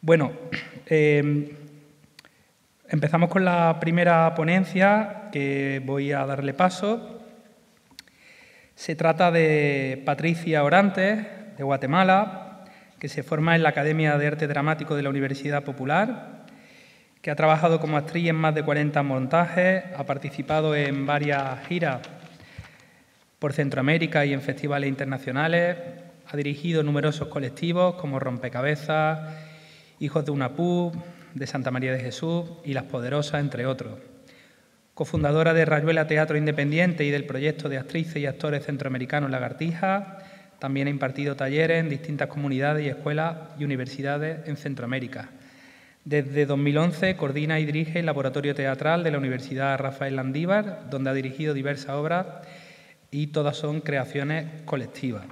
Bueno, eh, empezamos con la primera ponencia que voy a darle paso. Se trata de Patricia Orantes, de Guatemala, que se forma en la Academia de Arte Dramático de la Universidad Popular, que ha trabajado como actriz en más de 40 montajes, ha participado en varias giras por Centroamérica y en festivales internacionales, ha dirigido numerosos colectivos como Rompecabezas, Hijos de una Pú, de Santa María de Jesús y Las Poderosas, entre otros. Cofundadora de Rayuela Teatro Independiente y del proyecto de actrices y actores centroamericanos Lagartija, también ha impartido talleres en distintas comunidades y escuelas y universidades en Centroamérica. Desde 2011 coordina y dirige el Laboratorio Teatral de la Universidad Rafael Landívar, donde ha dirigido diversas obras y todas son creaciones colectivas.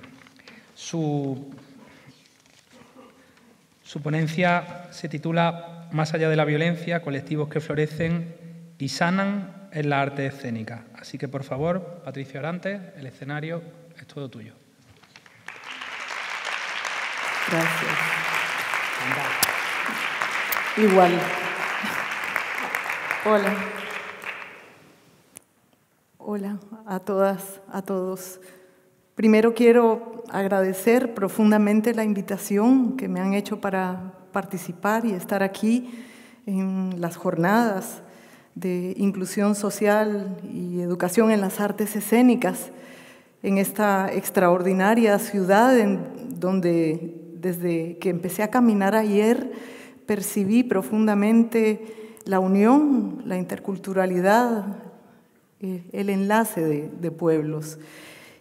Su su ponencia se titula Más allá de la violencia, colectivos que florecen y sanan en la arte escénica. Así que, por favor, Patricia Orante, el escenario es todo tuyo. Gracias. Igual. Hola. Hola a todas, a todos. Primero quiero agradecer profundamente la invitación que me han hecho para participar y estar aquí en las jornadas de inclusión social y educación en las artes escénicas en esta extraordinaria ciudad en donde desde que empecé a caminar ayer percibí profundamente la unión, la interculturalidad, eh, el enlace de, de pueblos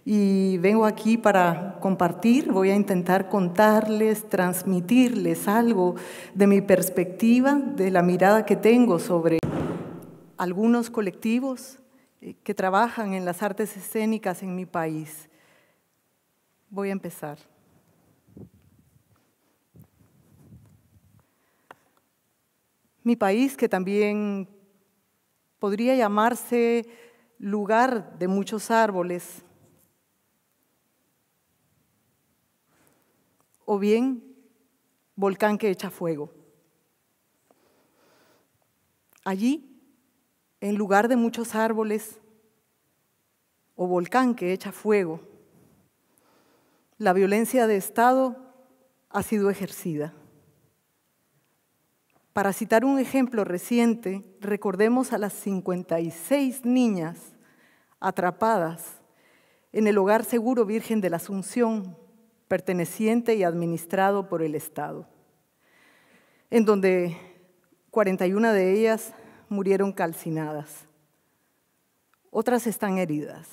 y vengo aquí para compartir, voy a intentar contarles, transmitirles algo de mi perspectiva, de la mirada que tengo sobre algunos colectivos eh, que trabajan en las artes escénicas en mi país. Voy a empezar. Mi país, que también podría llamarse lugar de muchos árboles, o bien volcán que echa fuego. Allí, en lugar de muchos árboles o volcán que echa fuego, la violencia de Estado ha sido ejercida. Para citar un ejemplo reciente, recordemos a las 56 niñas atrapadas en el Hogar Seguro Virgen de la Asunción perteneciente y administrado por el Estado, en donde 41 de ellas murieron calcinadas. Otras están heridas.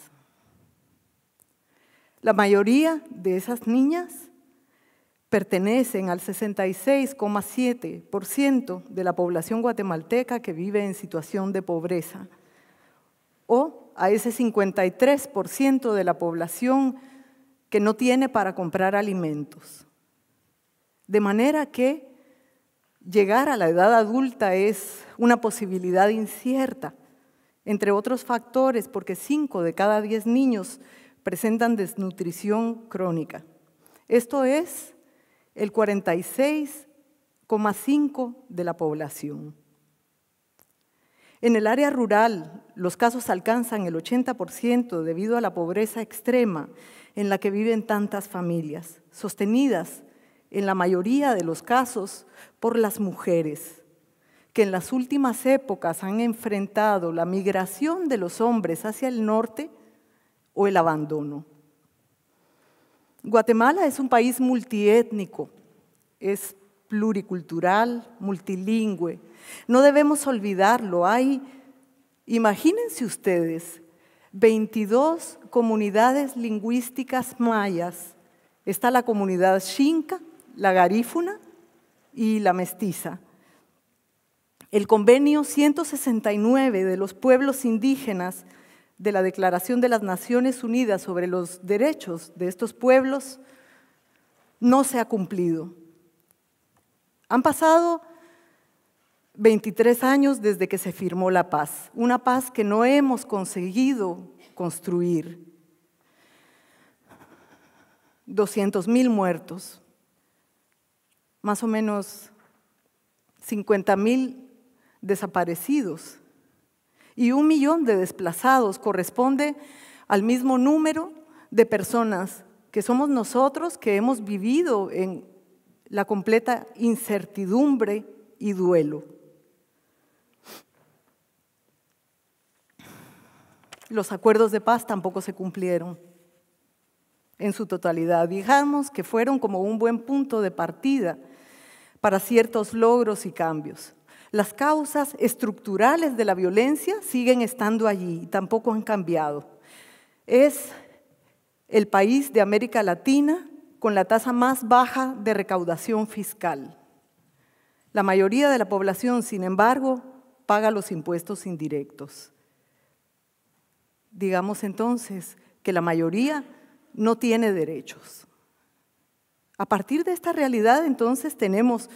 La mayoría de esas niñas pertenecen al 66,7% de la población guatemalteca que vive en situación de pobreza o a ese 53% de la población que no tiene para comprar alimentos. De manera que llegar a la edad adulta es una posibilidad incierta, entre otros factores, porque 5 de cada 10 niños presentan desnutrición crónica. Esto es el 46,5 de la población. En el área rural, los casos alcanzan el 80% debido a la pobreza extrema en la que viven tantas familias, sostenidas en la mayoría de los casos por las mujeres, que en las últimas épocas han enfrentado la migración de los hombres hacia el norte o el abandono. Guatemala es un país multiétnico, es pluricultural, multilingüe. No debemos olvidarlo. Hay, imagínense ustedes, 22 comunidades lingüísticas mayas. Está la comunidad xinca, la garífuna y la mestiza. El convenio 169 de los pueblos indígenas de la Declaración de las Naciones Unidas sobre los derechos de estos pueblos no se ha cumplido. Han pasado 23 años desde que se firmó la paz, una paz que no hemos conseguido construir. 200 mil muertos, más o menos 50 mil desaparecidos y un millón de desplazados corresponde al mismo número de personas que somos nosotros que hemos vivido en la completa incertidumbre y duelo. Los acuerdos de paz tampoco se cumplieron en su totalidad. Digamos que fueron como un buen punto de partida para ciertos logros y cambios. Las causas estructurales de la violencia siguen estando allí y tampoco han cambiado. Es el país de América Latina con la tasa más baja de recaudación fiscal. La mayoría de la población, sin embargo, paga los impuestos indirectos. Digamos entonces que la mayoría no tiene derechos. A partir de esta realidad, entonces, tenemos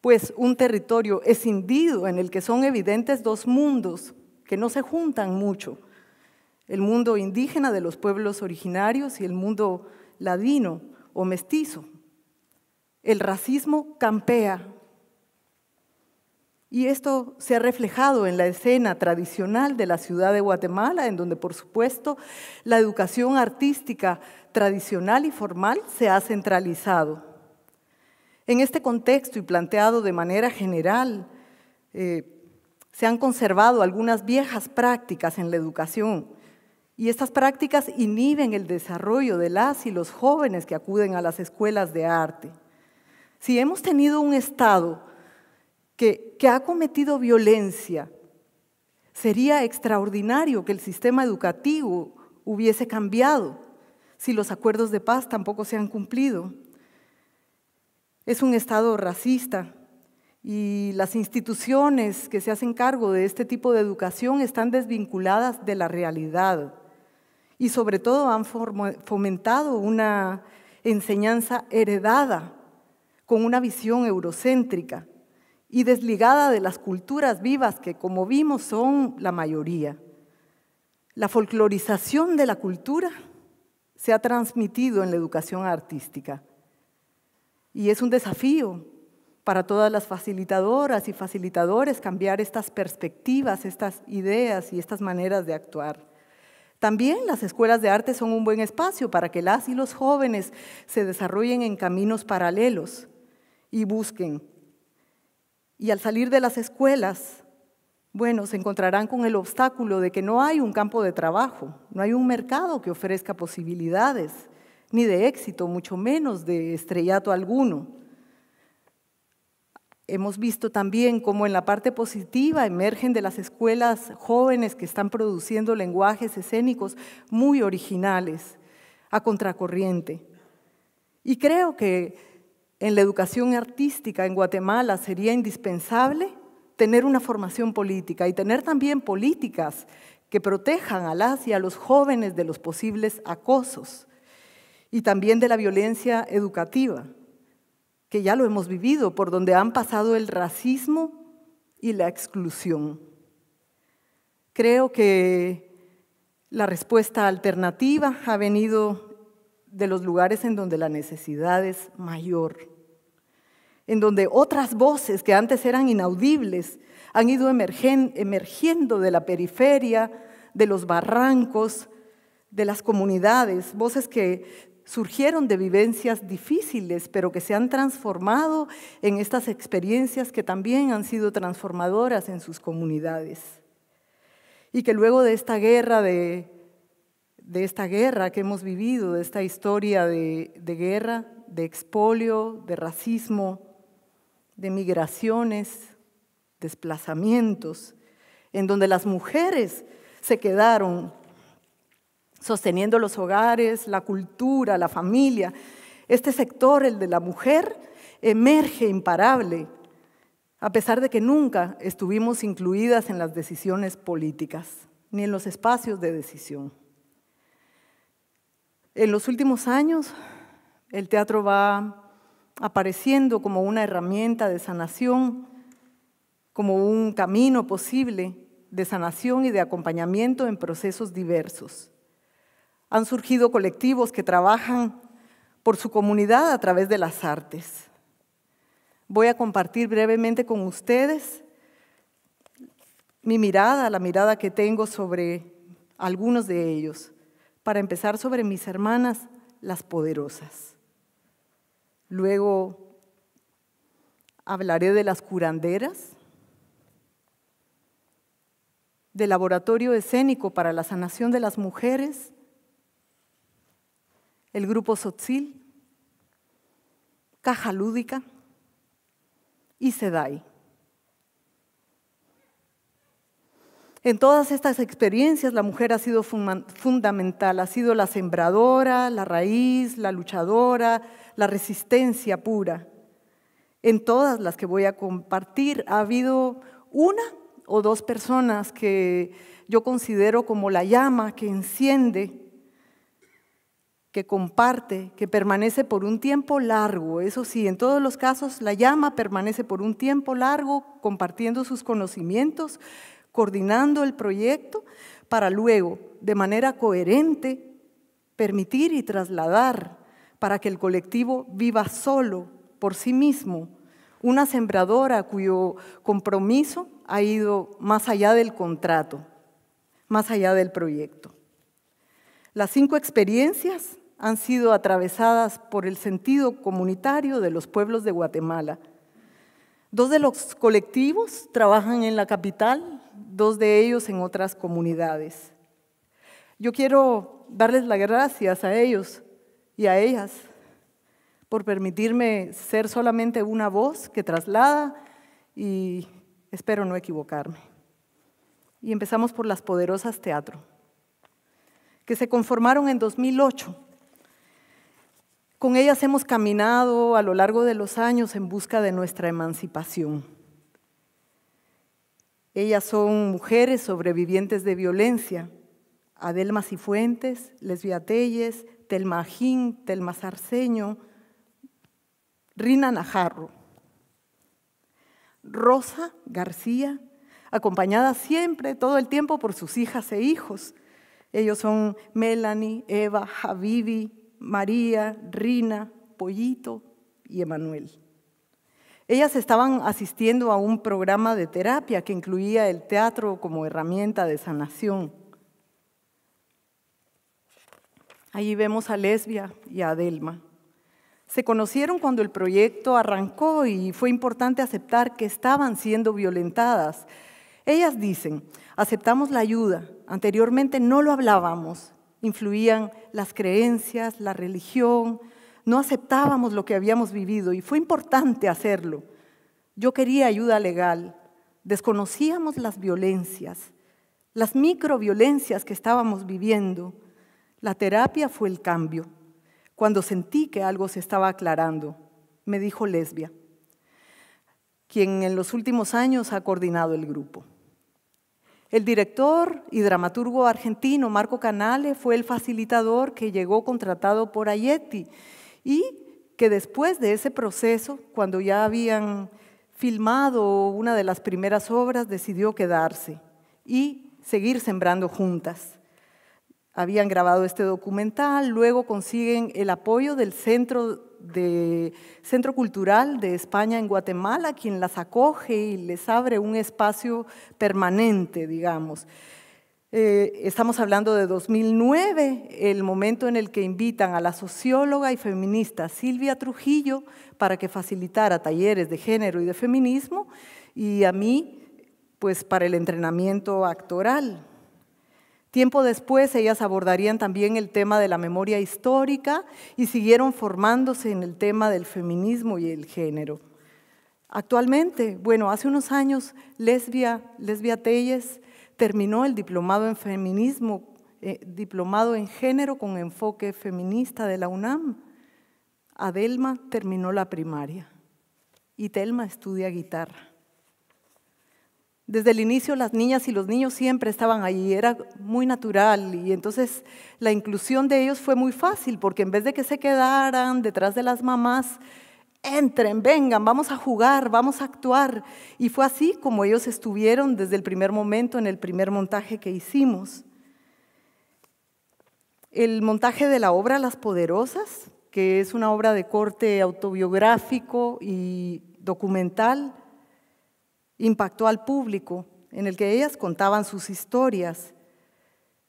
pues un territorio escindido en el que son evidentes dos mundos que no se juntan mucho, el mundo indígena de los pueblos originarios y el mundo ladino o mestizo. El racismo campea. Y esto se ha reflejado en la escena tradicional de la ciudad de Guatemala, en donde por supuesto la educación artística tradicional y formal se ha centralizado. En este contexto y planteado de manera general, eh, se han conservado algunas viejas prácticas en la educación y estas prácticas inhiben el desarrollo de las y los jóvenes que acuden a las escuelas de arte. Si hemos tenido un Estado que, ha cometido violencia, sería extraordinario que el sistema educativo hubiese cambiado si los acuerdos de paz tampoco se han cumplido. Es un Estado racista y las instituciones que se hacen cargo de este tipo de educación están desvinculadas de la realidad y sobre todo han fomentado una enseñanza heredada con una visión eurocéntrica y desligada de las culturas vivas que, como vimos, son la mayoría. La folclorización de la cultura se ha transmitido en la educación artística. Y es un desafío para todas las facilitadoras y facilitadores cambiar estas perspectivas, estas ideas y estas maneras de actuar. También las escuelas de arte son un buen espacio para que las y los jóvenes se desarrollen en caminos paralelos y busquen. Y al salir de las escuelas, bueno, se encontrarán con el obstáculo de que no hay un campo de trabajo, no hay un mercado que ofrezca posibilidades ni de éxito, mucho menos de estrellato alguno. Hemos visto también cómo en la parte positiva emergen de las escuelas jóvenes que están produciendo lenguajes escénicos muy originales, a contracorriente. Y creo que en la educación artística en Guatemala sería indispensable tener una formación política y tener también políticas que protejan a las y a los jóvenes de los posibles acosos y también de la violencia educativa, que ya lo hemos vivido, por donde han pasado el racismo y la exclusión. Creo que la respuesta alternativa ha venido de los lugares en donde la necesidad es mayor, en donde otras voces que antes eran inaudibles han ido emergiendo de la periferia, de los barrancos, de las comunidades, voces que surgieron de vivencias difíciles, pero que se han transformado en estas experiencias que también han sido transformadoras en sus comunidades. Y que luego de esta guerra, de, esta guerra que hemos vivido, de esta historia de, de guerra, de expolio, de racismo, de migraciones, desplazamientos, en donde las mujeres se quedaron sosteniendo los hogares, la cultura, la familia. Este sector, el de la mujer, emerge imparable, a pesar de que nunca estuvimos incluidas en las decisiones políticas, ni en los espacios de decisión. En los últimos años, el teatro va apareciendo como una herramienta de sanación, como un camino posible de sanación y de acompañamiento en procesos diversos. Han surgido colectivos que trabajan por su comunidad a través de las artes. Voy a compartir brevemente con ustedes mi mirada, la mirada que tengo sobre algunos de ellos. Para empezar, sobre mis hermanas, las poderosas. Luego hablaré de las curanderas, del laboratorio escénico para la sanación de las mujeres, el grupo Sotzil, Caja Lúdica y SEDAI. En todas estas experiencias la mujer ha sido fundamental, ha sido la sembradora, la raíz, la luchadora, la resistencia pura. En todas las que voy a compartir ha habido una o dos personas que yo considero como la llama que enciende, que comparte, que permanece por un tiempo largo. Eso sí, en todos los casos la llama permanece por un tiempo largo compartiendo sus conocimientos, coordinando el proyecto para luego, de manera coherente, permitir y trasladar para que el colectivo viva solo, por sí mismo, una sembradora cuyo compromiso ha ido más allá del contrato, más allá del proyecto. Las cinco experiencias han sido atravesadas por el sentido comunitario de los pueblos de Guatemala. Dos de los colectivos trabajan en la capital, dos de ellos en otras comunidades. Yo quiero darles las gracias a ellos y a ellas por permitirme ser solamente una voz que traslada y espero no equivocarme. Y empezamos por las poderosas teatro, que se conformaron en 2008. Con ellas hemos caminado a lo largo de los años en busca de nuestra emancipación. Ellas son mujeres sobrevivientes de violencia. Adelma Cifuentes, Lesbia Telles, Telma Ajín, Telma Sarceño, Rina Najarro. Rosa García, acompañada siempre, todo el tiempo por sus hijas e hijos. Ellos son Melanie, Eva, Javivi, María, Rina, Pollito y Emanuel. Ellas estaban asistiendo a un programa de terapia que incluía el teatro como herramienta de sanación. Allí vemos a Lesbia y a Adelma. Se conocieron cuando el proyecto arrancó y fue importante aceptar que estaban siendo violentadas. Ellas dicen, aceptamos la ayuda, anteriormente no lo hablábamos, influían las creencias, la religión, no aceptábamos lo que habíamos vivido y fue importante hacerlo. Yo quería ayuda legal, desconocíamos las violencias, las microviolencias que estábamos viviendo. La terapia fue el cambio cuando sentí que algo se estaba aclarando, me dijo Lesbia, quien en los últimos años ha coordinado el grupo. El director y dramaturgo argentino Marco Canale fue el facilitador que llegó contratado por Ayeti y que después de ese proceso, cuando ya habían filmado una de las primeras obras, decidió quedarse y seguir sembrando juntas habían grabado este documental, luego consiguen el apoyo del Centro, Centro Cultural de España en Guatemala, quien las acoge y les abre un espacio permanente, digamos. Eh, estamos hablando de 2009, el momento en el que invitan a la socióloga y feminista Silvia Trujillo para que facilitara talleres de género y de feminismo, y a mí, pues para el entrenamiento actoral. Tiempo después ellas abordarían también el tema de la memoria histórica y siguieron formándose en el tema del feminismo y el género. Actualmente, bueno, hace unos años Lesbia, Lesbia Telles terminó el diplomado en feminismo, eh, diplomado en género con enfoque feminista de la UNAM. Adelma terminó la primaria y Telma estudia guitarra. Desde el inicio las niñas y los niños siempre estaban ahí, era muy natural y entonces la inclusión de ellos fue muy fácil porque en vez de que se quedaran detrás de las mamás, entren, vengan, vamos a jugar, vamos a actuar. Y fue así como ellos estuvieron desde el primer momento en el primer montaje que hicimos. El montaje de la obra Las Poderosas, que es una obra de corte autobiográfico y documental impactó al público, en el que ellas contaban sus historias.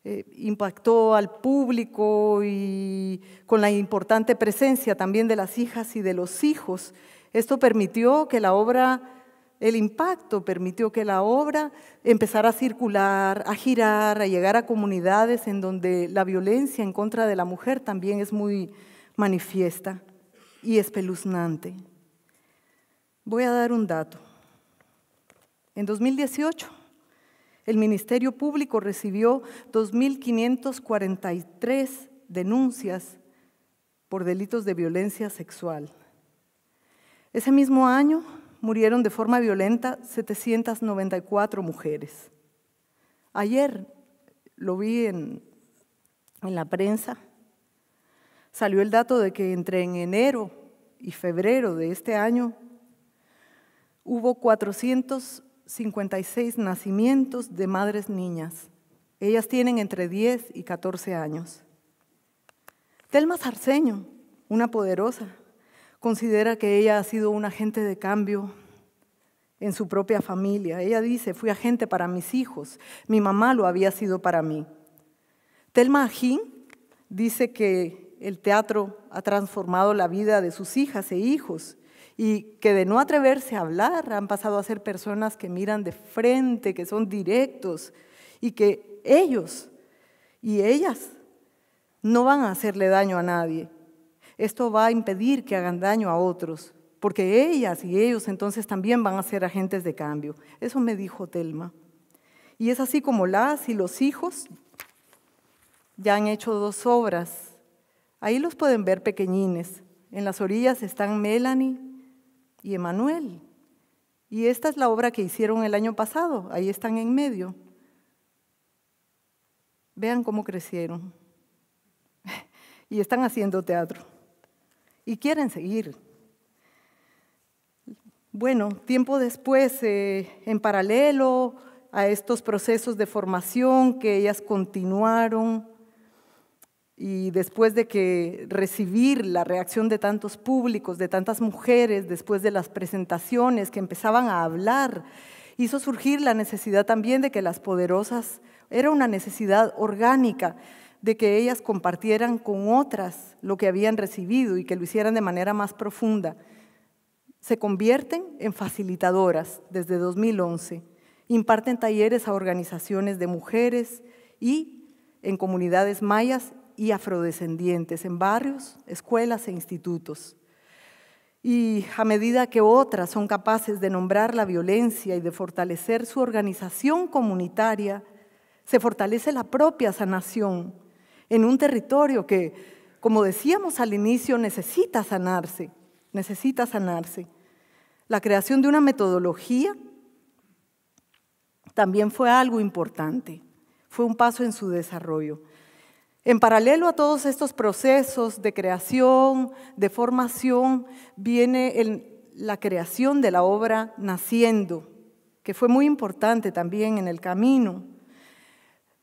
Eh, impactó al público y con la importante presencia también de las hijas y de los hijos. Esto permitió que la obra, el impacto permitió que la obra empezara a circular, a girar, a llegar a comunidades en donde la violencia en contra de la mujer también es muy manifiesta y espeluznante. Voy a dar un dato. En 2018, el Ministerio Público recibió 2.543 denuncias por delitos de violencia sexual. Ese mismo año murieron de forma violenta 794 mujeres. Ayer lo vi en, en la prensa, salió el dato de que entre en enero y febrero de este año hubo 456 nacimientos de madres niñas. Ellas tienen entre 10 y 14 años. Telma Sarceño, una poderosa, considera que ella ha sido un agente de cambio en su propia familia. Ella dice, fui agente para mis hijos, mi mamá lo había sido para mí. Telma Ajín dice que el teatro ha transformado la vida de sus hijas e hijos y que de no atreverse a hablar han pasado a ser personas que miran de frente, que son directos y que ellos y ellas no van a hacerle daño a nadie. Esto va a impedir que hagan daño a otros, porque ellas y ellos entonces también van a ser agentes de cambio. Eso me dijo Telma. Y es así como las y los hijos ya han hecho dos obras. Ahí los pueden ver pequeñines. En las orillas están Melanie y Emanuel. Y esta es la obra que hicieron el año pasado, ahí están en medio. Vean cómo crecieron. y están haciendo teatro. Y quieren seguir. Bueno, tiempo después, eh, en paralelo a estos procesos de formación que ellas continuaron, y después de que recibir la reacción de tantos públicos, de tantas mujeres, después de las presentaciones que empezaban a hablar, hizo surgir la necesidad también de que las poderosas, era una necesidad orgánica, de que ellas compartieran con otras lo que habían recibido y que lo hicieran de manera más profunda. Se convierten en facilitadoras desde 2011, imparten talleres a organizaciones de mujeres y en comunidades mayas y afrodescendientes en barrios, escuelas e institutos. Y a medida que otras son capaces de nombrar la violencia y de fortalecer su organización comunitaria, se fortalece la propia sanación en un territorio que, como decíamos al inicio, necesita sanarse, necesita sanarse. La creación de una metodología también fue algo importante, fue un paso en su desarrollo. En paralelo a todos estos procesos de creación, de formación, viene la creación de la obra naciendo, que fue muy importante también en el camino,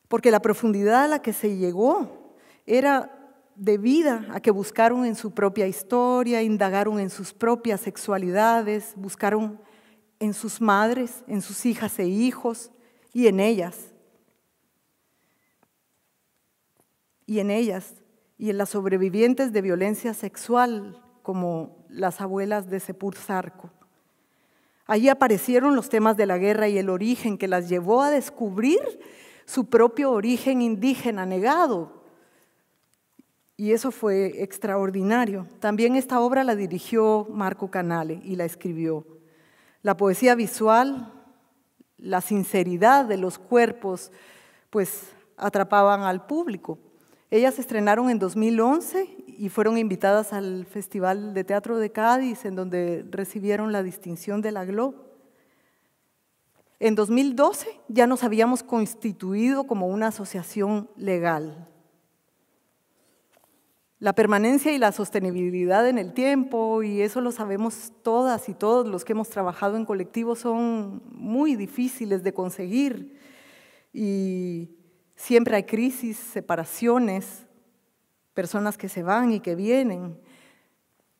porque la profundidad a la que se llegó era debida a que buscaron en su propia historia, indagaron en sus propias sexualidades, buscaron en sus madres, en sus hijas e hijos y en ellas. Y en ellas y en las sobrevivientes de violencia sexual, como las abuelas de Sepur Zarco. Allí aparecieron los temas de la guerra y el origen que las llevó a descubrir su propio origen indígena negado. Y eso fue extraordinario. También esta obra la dirigió Marco Canale y la escribió. La poesía visual, la sinceridad de los cuerpos, pues atrapaban al público. Ellas estrenaron en 2011 y fueron invitadas al Festival de Teatro de Cádiz, en donde recibieron la distinción de la GLO. En 2012 ya nos habíamos constituido como una asociación legal. La permanencia y la sostenibilidad en el tiempo, y eso lo sabemos todas y todos los que hemos trabajado en colectivo, son muy difíciles de conseguir. Y Siempre hay crisis, separaciones, personas que se van y que vienen.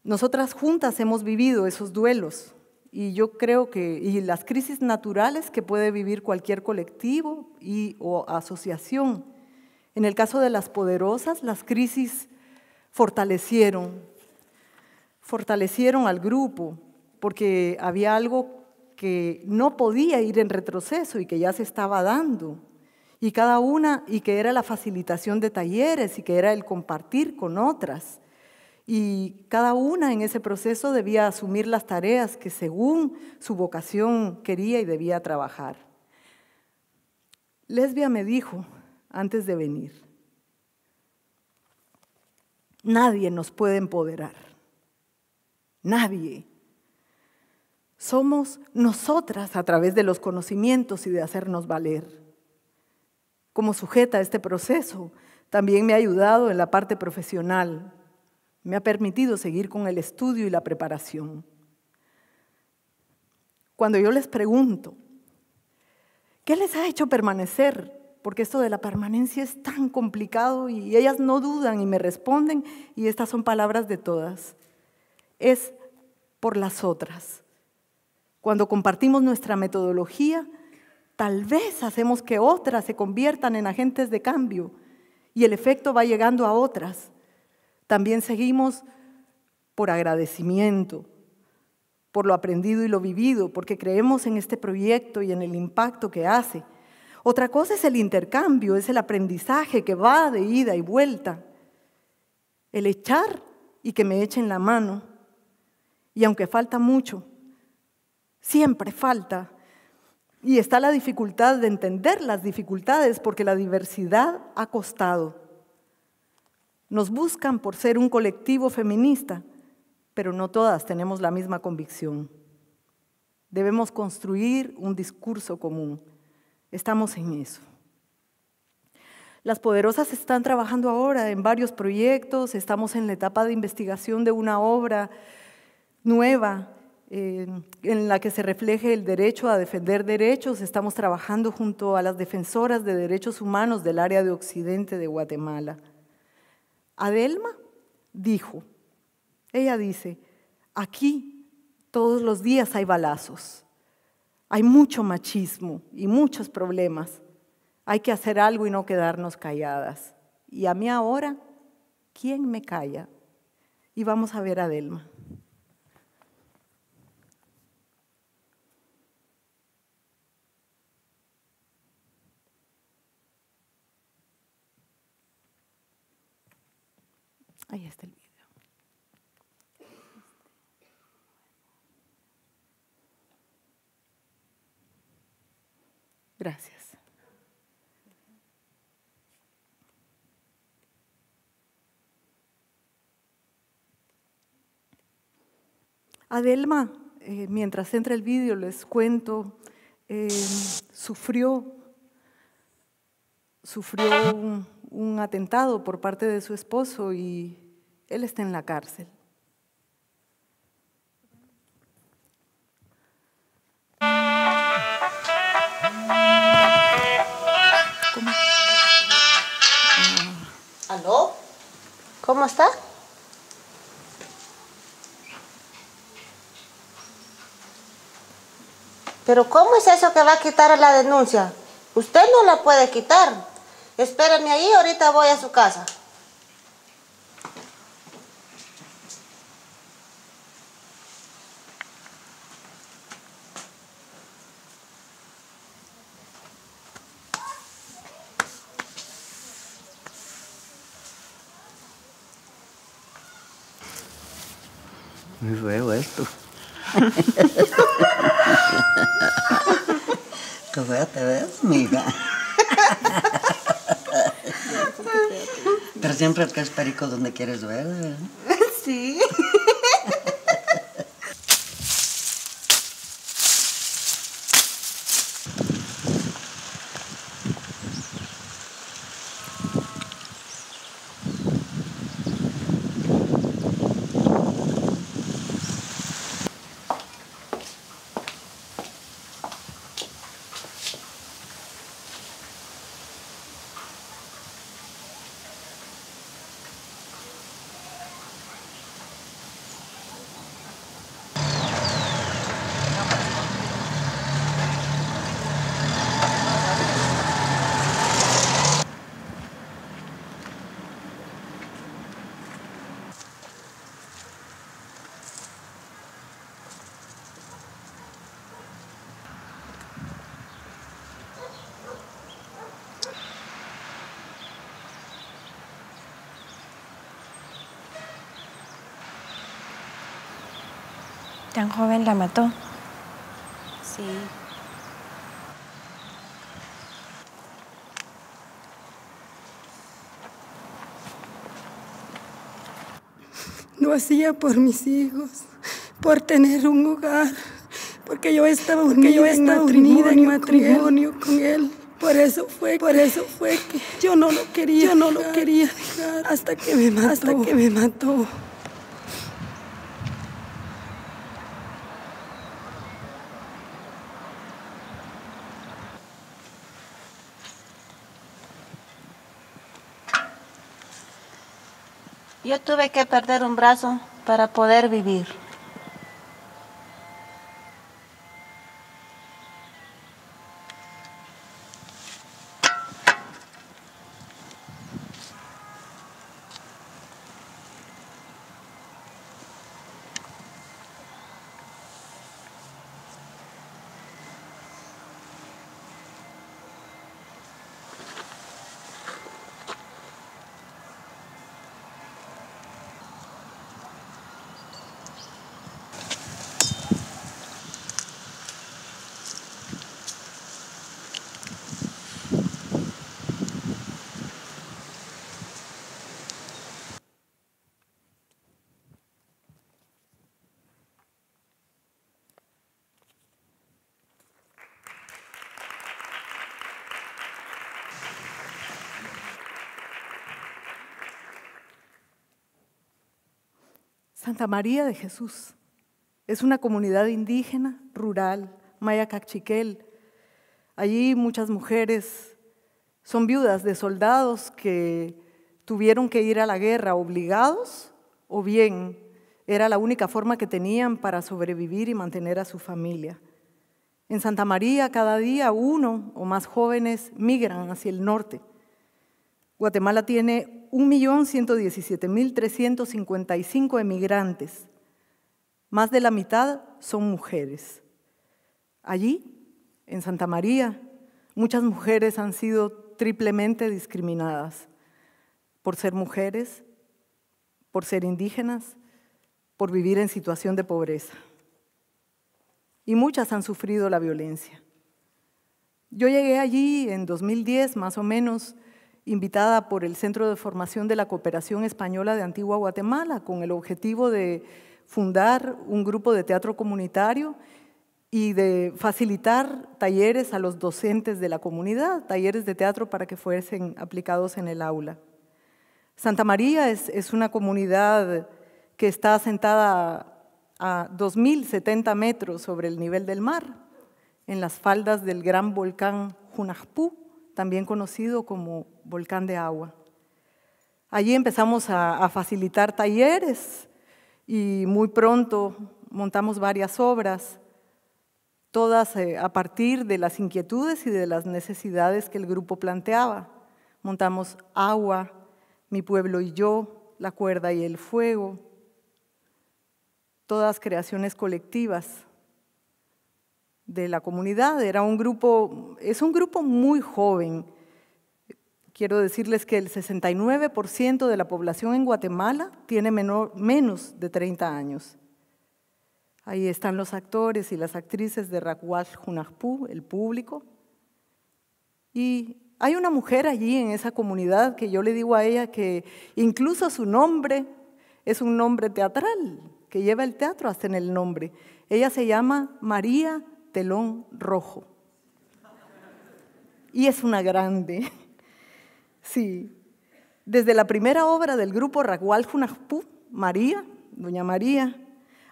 Nosotras juntas hemos vivido esos duelos y yo creo que, y las crisis naturales que puede vivir cualquier colectivo y, o asociación. En el caso de las poderosas, las crisis fortalecieron, fortalecieron al grupo, porque había algo que no podía ir en retroceso y que ya se estaba dando. Y cada una, y que era la facilitación de talleres y que era el compartir con otras. Y cada una en ese proceso debía asumir las tareas que según su vocación quería y debía trabajar. Lesbia me dijo antes de venir, nadie nos puede empoderar, nadie. Somos nosotras a través de los conocimientos y de hacernos valer. Como sujeta a este proceso, también me ha ayudado en la parte profesional, me ha permitido seguir con el estudio y la preparación. Cuando yo les pregunto, ¿qué les ha hecho permanecer? Porque esto de la permanencia es tan complicado y ellas no dudan y me responden, y estas son palabras de todas. Es por las otras. Cuando compartimos nuestra metodología, tal vez hacemos que otras se conviertan en agentes de cambio y el efecto va llegando a otras. También seguimos por agradecimiento, por lo aprendido y lo vivido, porque creemos en este proyecto y en el impacto que hace. Otra cosa es el intercambio, es el aprendizaje que va de ida y vuelta. El echar y que me echen la mano. Y aunque falta mucho, siempre falta. Y está la dificultad de entender las dificultades porque la diversidad ha costado. Nos buscan por ser un colectivo feminista, pero no todas tenemos la misma convicción. Debemos construir un discurso común. Estamos en eso. Las poderosas están trabajando ahora en varios proyectos, estamos en la etapa de investigación de una obra nueva en la que se refleje el derecho a defender derechos. Estamos trabajando junto a las defensoras de derechos humanos del área de Occidente de Guatemala. Adelma dijo, ella dice, aquí todos los días hay balazos, hay mucho machismo y muchos problemas. Hay que hacer algo y no quedarnos calladas. Y a mí ahora, ¿quién me calla? Y vamos a ver a Adelma. Ahí está el video. Gracias. Adelma, eh, mientras entra el vídeo, les cuento, eh, sufrió, sufrió un, un atentado por parte de su esposo y él está en la cárcel. ¿Cómo? ¿Aló? ¿Cómo está? Pero ¿cómo es eso que va a quitar la denuncia? Usted no la puede quitar. Espérame ahí, ahorita voy a su casa. Muy feo esto. Qué fea te ves, mija. Pero siempre perico donde quieres ver. ¿verdad? Tan joven la mató. Sí. Lo hacía por mis hijos, por tener un hogar, porque yo estaba unida, yo estaba unida en matrimonio con él. Por eso fue, por eso fue que yo no lo quería, yo no lo quería dejar hasta que me mató, hasta que me mató. Yo tuve que perder un brazo para poder vivir. Santa María de Jesús es una comunidad indígena, rural, maya cachiquel. Allí muchas mujeres son viudas de soldados que tuvieron que ir a la guerra obligados o bien era la única forma que tenían para sobrevivir y mantener a su familia. En Santa María cada día uno o más jóvenes migran hacia el norte. Guatemala tiene 1.117.355 emigrantes. Más de la mitad son mujeres. Allí, en Santa María, muchas mujeres han sido triplemente discriminadas por ser mujeres, por ser indígenas, por vivir en situación de pobreza. Y muchas han sufrido la violencia. Yo llegué allí en 2010, más o menos, invitada por el Centro de Formación de la Cooperación Española de Antigua Guatemala, con el objetivo de fundar un grupo de teatro comunitario y de facilitar talleres a los docentes de la comunidad, talleres de teatro para que fuesen aplicados en el aula. Santa María es, una comunidad que está asentada a 2.070 metros sobre el nivel del mar, en las faldas del gran volcán Junajpú, también conocido como volcán de agua. Allí empezamos a, facilitar talleres y muy pronto montamos varias obras, todas eh, a partir de las inquietudes y de las necesidades que el grupo planteaba. Montamos agua, mi pueblo y yo, la cuerda y el fuego, todas creaciones colectivas de la comunidad. Era un grupo, es un grupo muy joven. Quiero decirles que el 69% de la población en Guatemala tiene menor, menos de 30 años. Ahí están los actores y las actrices de Rakwal Junajpú, el público. Y hay una mujer allí en esa comunidad que yo le digo a ella que incluso su nombre es un nombre teatral, que lleva el teatro hasta en el nombre. Ella se llama María Telón Rojo. Y es una grande. Sí. Desde la primera obra del grupo Ragual Junajpú, María, Doña María,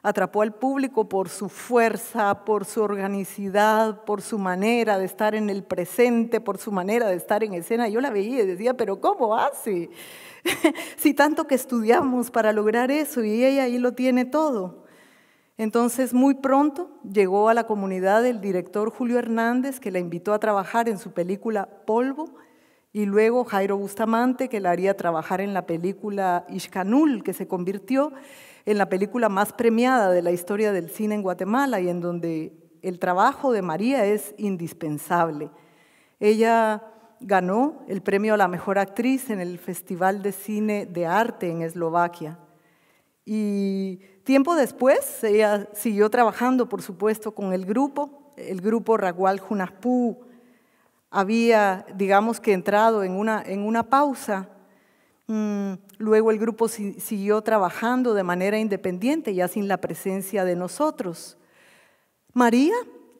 atrapó al público por su fuerza, por su organicidad, por su manera de estar en el presente, por su manera de estar en escena. Yo la veía y decía, pero ¿cómo hace? si tanto que estudiamos para lograr eso y ella ahí lo tiene todo. Entonces, muy pronto llegó a la comunidad el director Julio Hernández, que la invitó a trabajar en su película Polvo, y luego Jairo Bustamante, que la haría trabajar en la película Ishkanul, que se convirtió en la película más premiada de la historia del cine en Guatemala y en donde el trabajo de María es indispensable. Ella ganó el premio a la mejor actriz en el Festival de Cine de Arte en Eslovaquia Y tiempo después, ella siguió trabajando, por supuesto, con el grupo, el grupo Ragual Junaspú había, digamos que entrado en una, en una pausa. Mm, luego el grupo siguió trabajando de manera independiente, ya sin la presencia de nosotros. María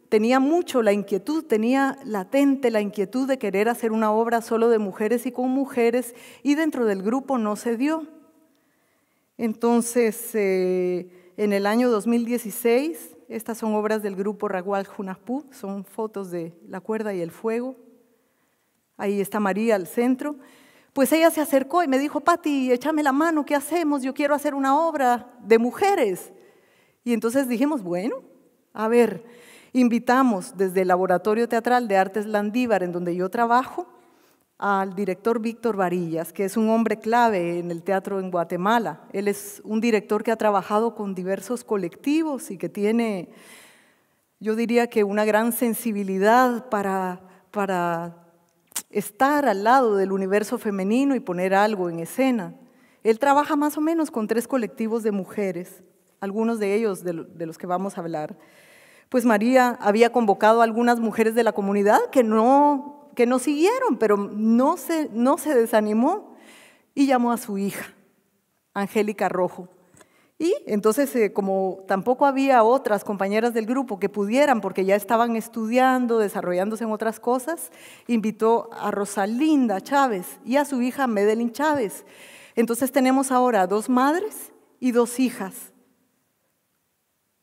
tenía mucho la inquietud, tenía latente la inquietud de querer hacer una obra solo de mujeres y con mujeres, y dentro del grupo no se dio. Entonces, eh, en el año 2016, estas son obras del grupo Ragual Junaspú, son fotos de la cuerda y el fuego. Ahí está María al centro. Pues ella se acercó y me dijo, Pati, échame la mano, ¿qué hacemos? Yo quiero hacer una obra de mujeres. Y entonces dijimos, bueno, a ver, invitamos desde el Laboratorio Teatral de Artes Landívar, en donde yo trabajo, al director Víctor Varillas, que es un hombre clave en el teatro en Guatemala. Él es un director que ha trabajado con diversos colectivos y que tiene, yo diría que una gran sensibilidad para, para estar al lado del universo femenino y poner algo en escena. Él trabaja más o menos con tres colectivos de mujeres, algunos de ellos de, los que vamos a hablar. Pues María había convocado a algunas mujeres de la comunidad que no, que no siguieron, pero no se, no se desanimó y llamó a su hija, Angélica Rojo. Y entonces, eh, como tampoco había otras compañeras del grupo que pudieran, porque ya estaban estudiando, desarrollándose en otras cosas, invitó a Rosalinda Chávez y a su hija Medelin Chávez. Entonces tenemos ahora dos madres y dos hijas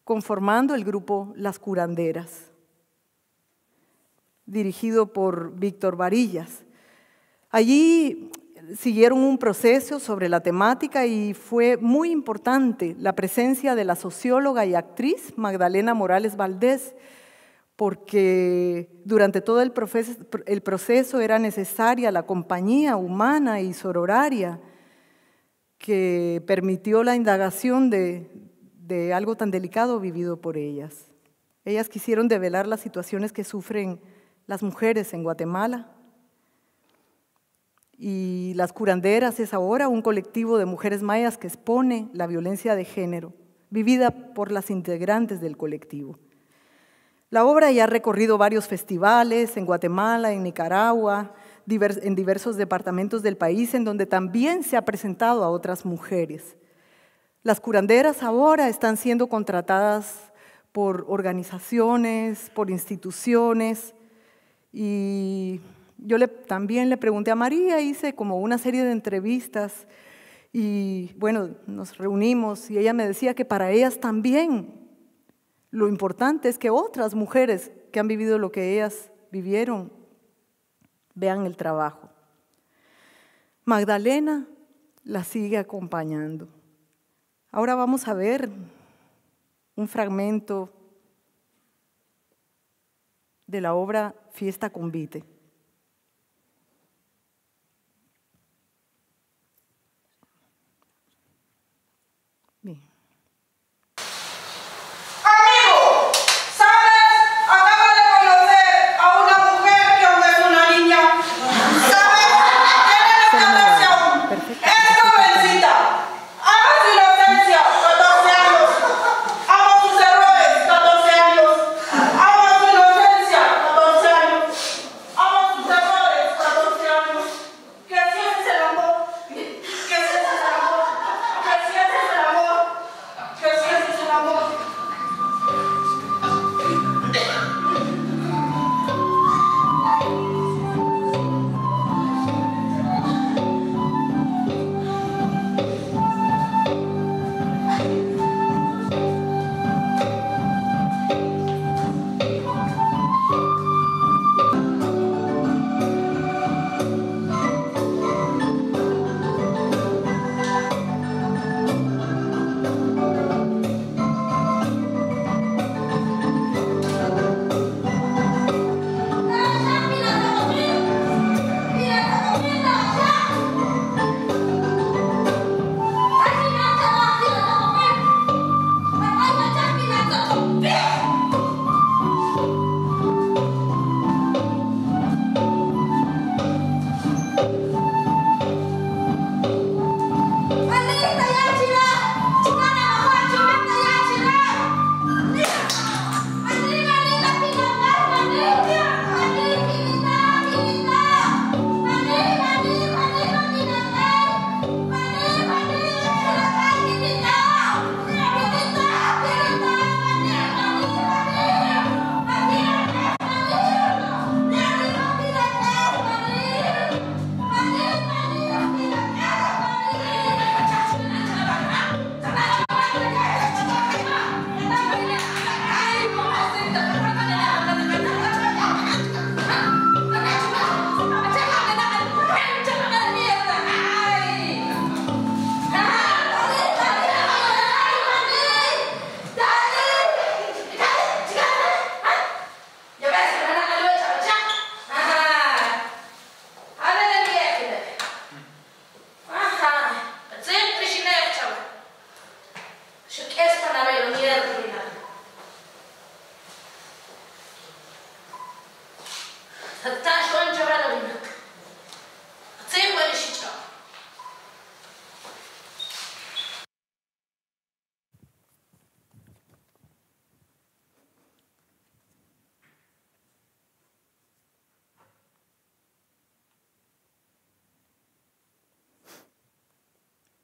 conformando el grupo Las Curanderas, dirigido por Víctor Varillas. Allí siguieron un proceso sobre la temática y fue muy importante la presencia de la socióloga y actriz Magdalena Morales Valdés, porque durante todo el proceso, era necesaria la compañía humana y sororaria que permitió la indagación de, de algo tan delicado vivido por ellas. Ellas quisieron develar las situaciones que sufren las mujeres en Guatemala, y Las Curanderas es ahora un colectivo de mujeres mayas que expone la violencia de género, vivida por las integrantes del colectivo. La obra ya ha recorrido varios festivales en Guatemala, en Nicaragua, en diversos departamentos del país, en donde también se ha presentado a otras mujeres. Las curanderas ahora están siendo contratadas por organizaciones, por instituciones, y yo también le pregunté a María, hice como una serie de entrevistas y bueno, nos reunimos y ella me decía que para ellas también lo importante es que otras mujeres que han vivido lo que ellas vivieron vean el trabajo. Magdalena la sigue acompañando. Ahora vamos a ver un fragmento de la obra Fiesta Convite.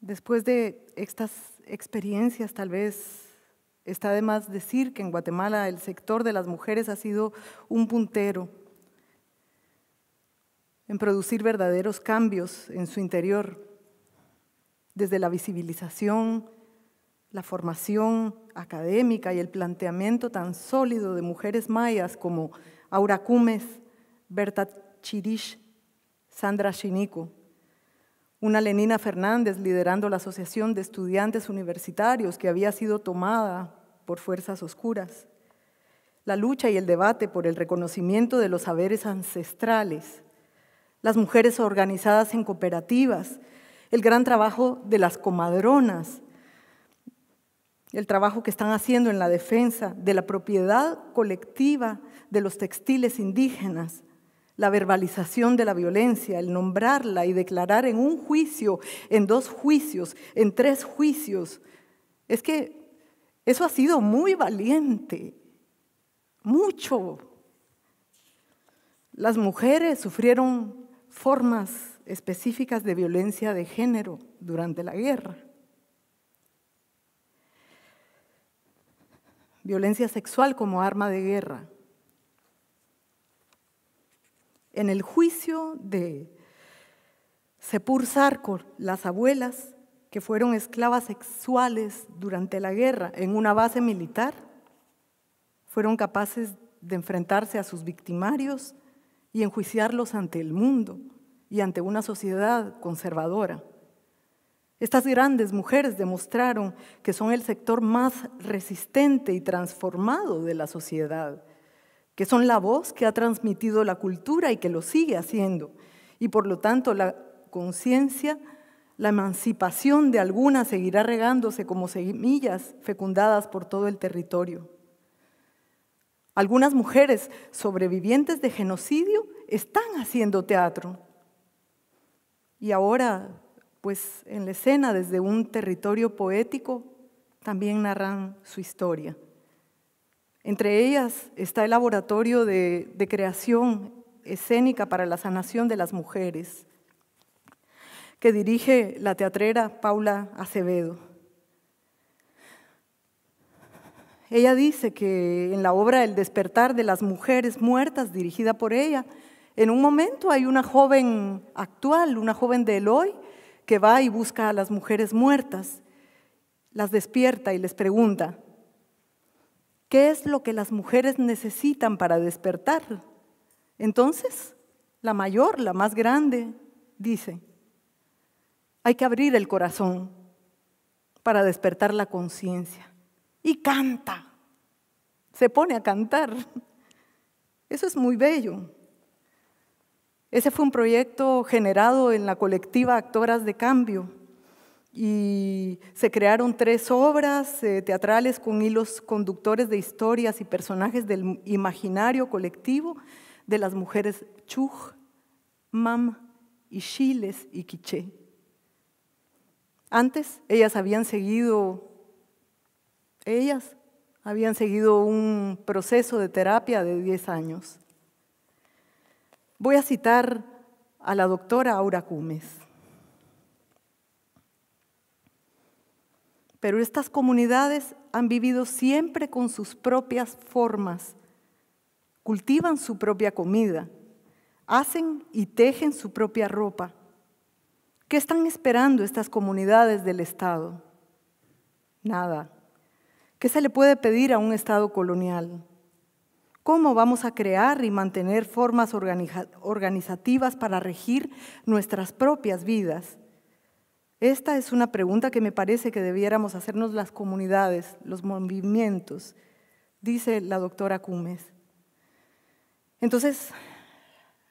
Después de estas experiencias, tal vez está de más decir que en Guatemala el sector de las mujeres ha sido un puntero en producir verdaderos cambios en su interior, desde la visibilización, la formación académica y el planteamiento tan sólido de mujeres mayas como Aura Cumes, Berta Chirish, Sandra Chinico, una Lenina Fernández liderando la Asociación de Estudiantes Universitarios que había sido tomada por fuerzas oscuras, la lucha y el debate por el reconocimiento de los saberes ancestrales, las mujeres organizadas en cooperativas, el gran trabajo de las comadronas, el trabajo que están haciendo en la defensa de la propiedad colectiva de los textiles indígenas, la verbalización de la violencia, el nombrarla y declarar en un juicio, en dos juicios, en tres juicios. Es que eso ha sido muy valiente, mucho. Las mujeres sufrieron formas específicas de violencia de género durante la guerra. Violencia sexual como arma de guerra en el juicio de Sepur Sarkor, las abuelas que fueron esclavas sexuales durante la guerra en una base militar, fueron capaces de enfrentarse a sus victimarios y enjuiciarlos ante el mundo y ante una sociedad conservadora. Estas grandes mujeres demostraron que son el sector más resistente y transformado de la sociedad que son la voz que ha transmitido la cultura y que lo sigue haciendo. Y por lo tanto la conciencia, la emancipación de algunas seguirá regándose como semillas fecundadas por todo el territorio. Algunas mujeres sobrevivientes de genocidio están haciendo teatro. Y ahora, pues en la escena, desde un territorio poético, también narran su historia. Entre ellas está el laboratorio de, creación escénica para la sanación de las mujeres, que dirige la teatrera Paula Acevedo. Ella dice que en la obra El despertar de las mujeres muertas, dirigida por ella, en un momento hay una joven actual, una joven de Eloy, que va y busca a las mujeres muertas, las despierta y les pregunta, ¿Qué es lo que las mujeres necesitan para despertar? Entonces, la mayor, la más grande, dice, hay que abrir el corazón para despertar la conciencia. Y canta, se pone a cantar. Eso es muy bello. Ese fue un proyecto generado en la colectiva Actoras de Cambio y se crearon tres obras eh, teatrales con hilos conductores de historias y personajes del imaginario colectivo de las mujeres Chuj, Mam, y Chiles y Quiché. Antes ellas habían seguido, ellas habían seguido un proceso de terapia de 10 años. Voy a citar a la doctora Aura Cumes. Pero estas comunidades han vivido siempre con sus propias formas, cultivan su propia comida, hacen y tejen su propia ropa. ¿Qué están esperando estas comunidades del Estado? Nada. ¿Qué se le puede pedir a un Estado colonial? ¿Cómo vamos a crear y mantener formas organizativas para regir nuestras propias vidas? Esta es una pregunta que me parece que debiéramos hacernos las comunidades, los movimientos, dice la doctora Cumes. Entonces,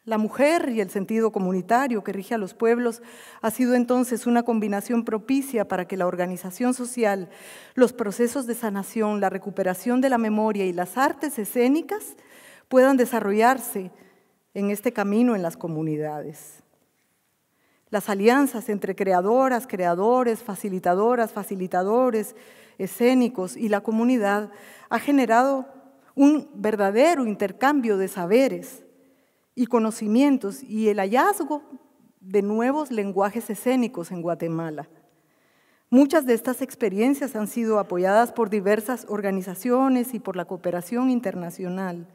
la mujer y el sentido comunitario que rige a los pueblos ha sido entonces una combinación propicia para que la organización social, los procesos de sanación, la recuperación de la memoria y las artes escénicas puedan desarrollarse en este camino en las comunidades. Las alianzas entre creadoras, creadores, facilitadoras, facilitadores, escénicos y la comunidad ha generado un verdadero intercambio de saberes y conocimientos y el hallazgo de nuevos lenguajes escénicos en Guatemala. Muchas de estas experiencias han sido apoyadas por diversas organizaciones y por la cooperación internacional.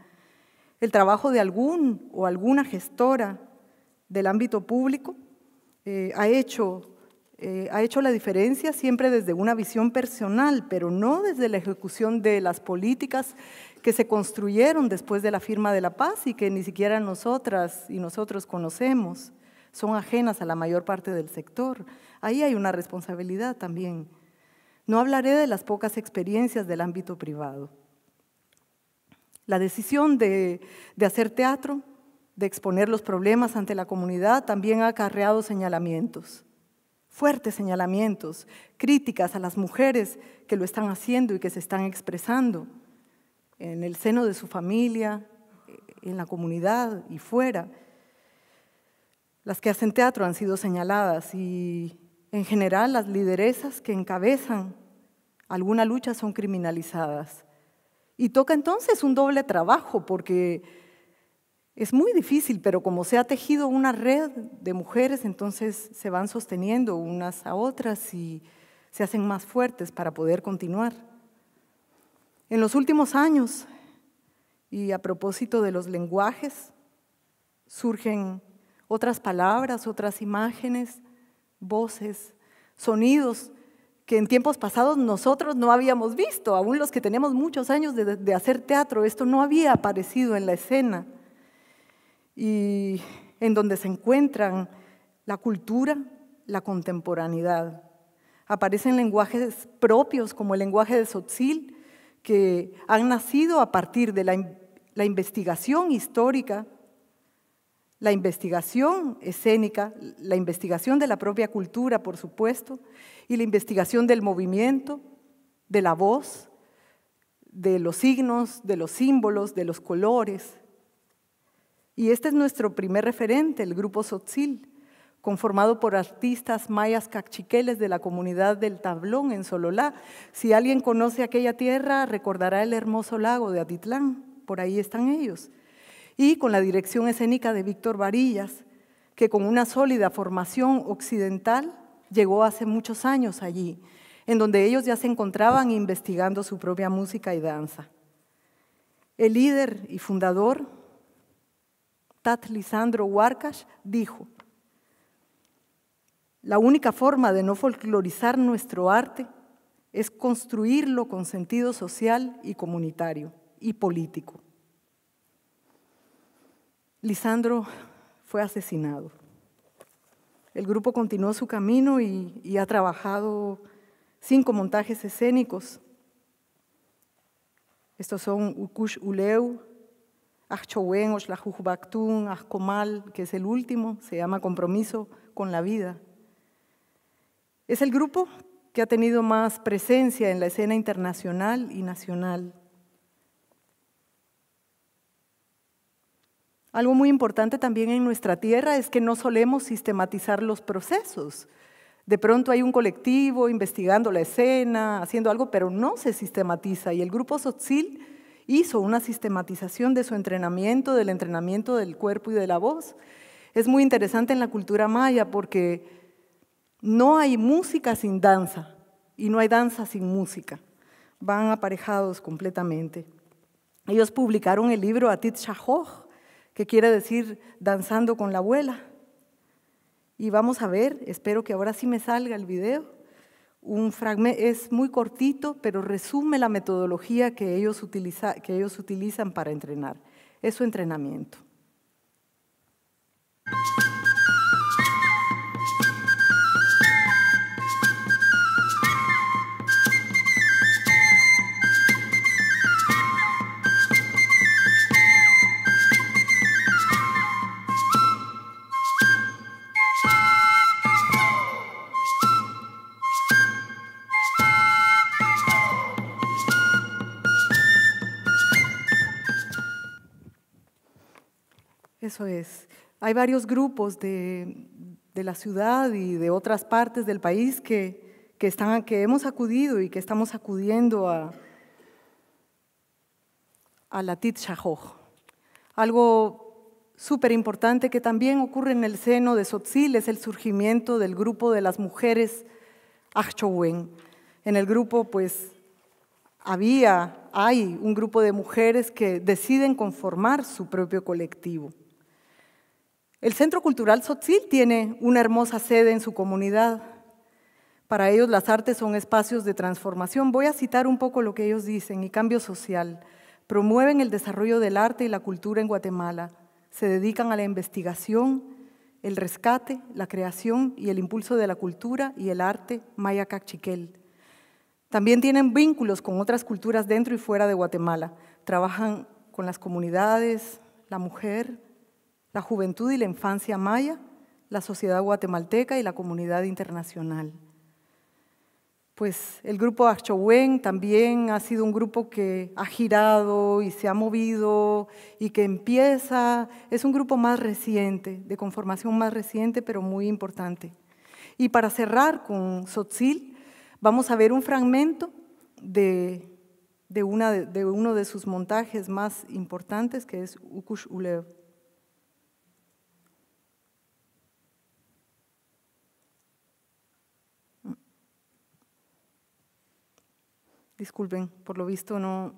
El trabajo de algún o alguna gestora del ámbito público eh, ha, hecho, eh, ha hecho la diferencia siempre desde una visión personal, pero no desde la ejecución de las políticas que se construyeron después de la firma de la paz y que ni siquiera nosotras y nosotros conocemos. Son ajenas a la mayor parte del sector. Ahí hay una responsabilidad también. No hablaré de las pocas experiencias del ámbito privado. La decisión de, hacer teatro, de exponer los problemas ante la comunidad, también ha acarreado señalamientos, fuertes señalamientos, críticas a las mujeres que lo están haciendo y que se están expresando en el seno de su familia, en la comunidad y fuera. Las que hacen teatro han sido señaladas y en general, las lideresas que encabezan alguna lucha son criminalizadas. Y toca entonces un doble trabajo, porque es muy difícil, pero como se ha tejido una red de mujeres, entonces se van sosteniendo unas a otras y se hacen más fuertes para poder continuar. En los últimos años, y a propósito de los lenguajes, surgen otras palabras, otras imágenes, voces, sonidos que en tiempos pasados nosotros no habíamos visto, aún los que tenemos muchos años de, hacer teatro, esto no había aparecido en la escena. Y en donde se encuentran la cultura, la contemporaneidad. Aparecen lenguajes propios como el lenguaje de Sotzil, que han nacido a partir de la investigación histórica la investigación escénica, la investigación de la propia cultura, por supuesto, y la investigación del movimiento, de la voz, de los signos, de los símbolos, de los colores. Y este es nuestro primer referente, el grupo Sotzil, conformado por artistas mayas cachiqueles de la comunidad del Tablón en Sololá. Si alguien conoce aquella tierra, recordará el hermoso lago de Atitlán, por ahí están ellos y con la dirección escénica de Víctor Varillas, que con una sólida formación occidental llegó hace muchos años allí, en donde ellos ya se encontraban investigando su propia música y danza. El líder y fundador, Tat Lisandro Huarcash, dijo, la única forma de no folclorizar nuestro arte es construirlo con sentido social y comunitario y político. Lisandro fue asesinado. El grupo continuó su camino y, ha trabajado cinco montajes escénicos. Estos son Ukush Uleu, Achchowen, Oshlajujubaktun, Achcomal, que es el último, se llama Compromiso con la Vida. Es el grupo que ha tenido más presencia en la escena internacional y nacional. Algo muy importante también en nuestra tierra es que no solemos sistematizar los procesos. De pronto hay un colectivo investigando la escena, haciendo algo, pero no se sistematiza. Y el grupo Sotzil hizo una sistematización de su entrenamiento, del entrenamiento del cuerpo y de la voz. Es muy interesante en la cultura maya porque no hay música sin danza y no hay danza sin música. Van aparejados completamente. Ellos publicaron el libro Atit Shahoj, que quiere decir danzando con la abuela. Y vamos a ver, espero que ahora sí me salga el video. Un fragmento es muy cortito, pero resume la metodología que ellos, que ellos utilizan para entrenar. Es su entrenamiento. Eso es. Hay varios grupos de, la ciudad y de otras partes del país que, están, que hemos acudido y que estamos acudiendo a, a la Tit Algo súper importante que también ocurre en el seno de Sotzil es el surgimiento del grupo de las mujeres Achowén. En el grupo, pues, había, hay un grupo de mujeres que deciden conformar su propio colectivo. El Centro Cultural Sotzil tiene una hermosa sede en su comunidad. Para ellos las artes son espacios de transformación. Voy a citar un poco lo que ellos dicen y cambio social. Promueven el desarrollo del arte y la cultura en Guatemala. Se dedican a la investigación, el rescate, la creación y el impulso de la cultura y el arte maya cachiquel. También tienen vínculos con otras culturas dentro y fuera de Guatemala. Trabajan con las comunidades, la mujer, la juventud y la infancia maya, la sociedad guatemalteca y la comunidad internacional. Pues el grupo Achowén también ha sido un grupo que ha girado y se ha movido y que empieza, es un grupo más reciente, de conformación más reciente, pero muy importante. Y para cerrar con Sotzil, vamos a ver un fragmento de, de, una, de uno de sus montajes más importantes, que es Ukush Ulev. Disculpen, por lo visto no...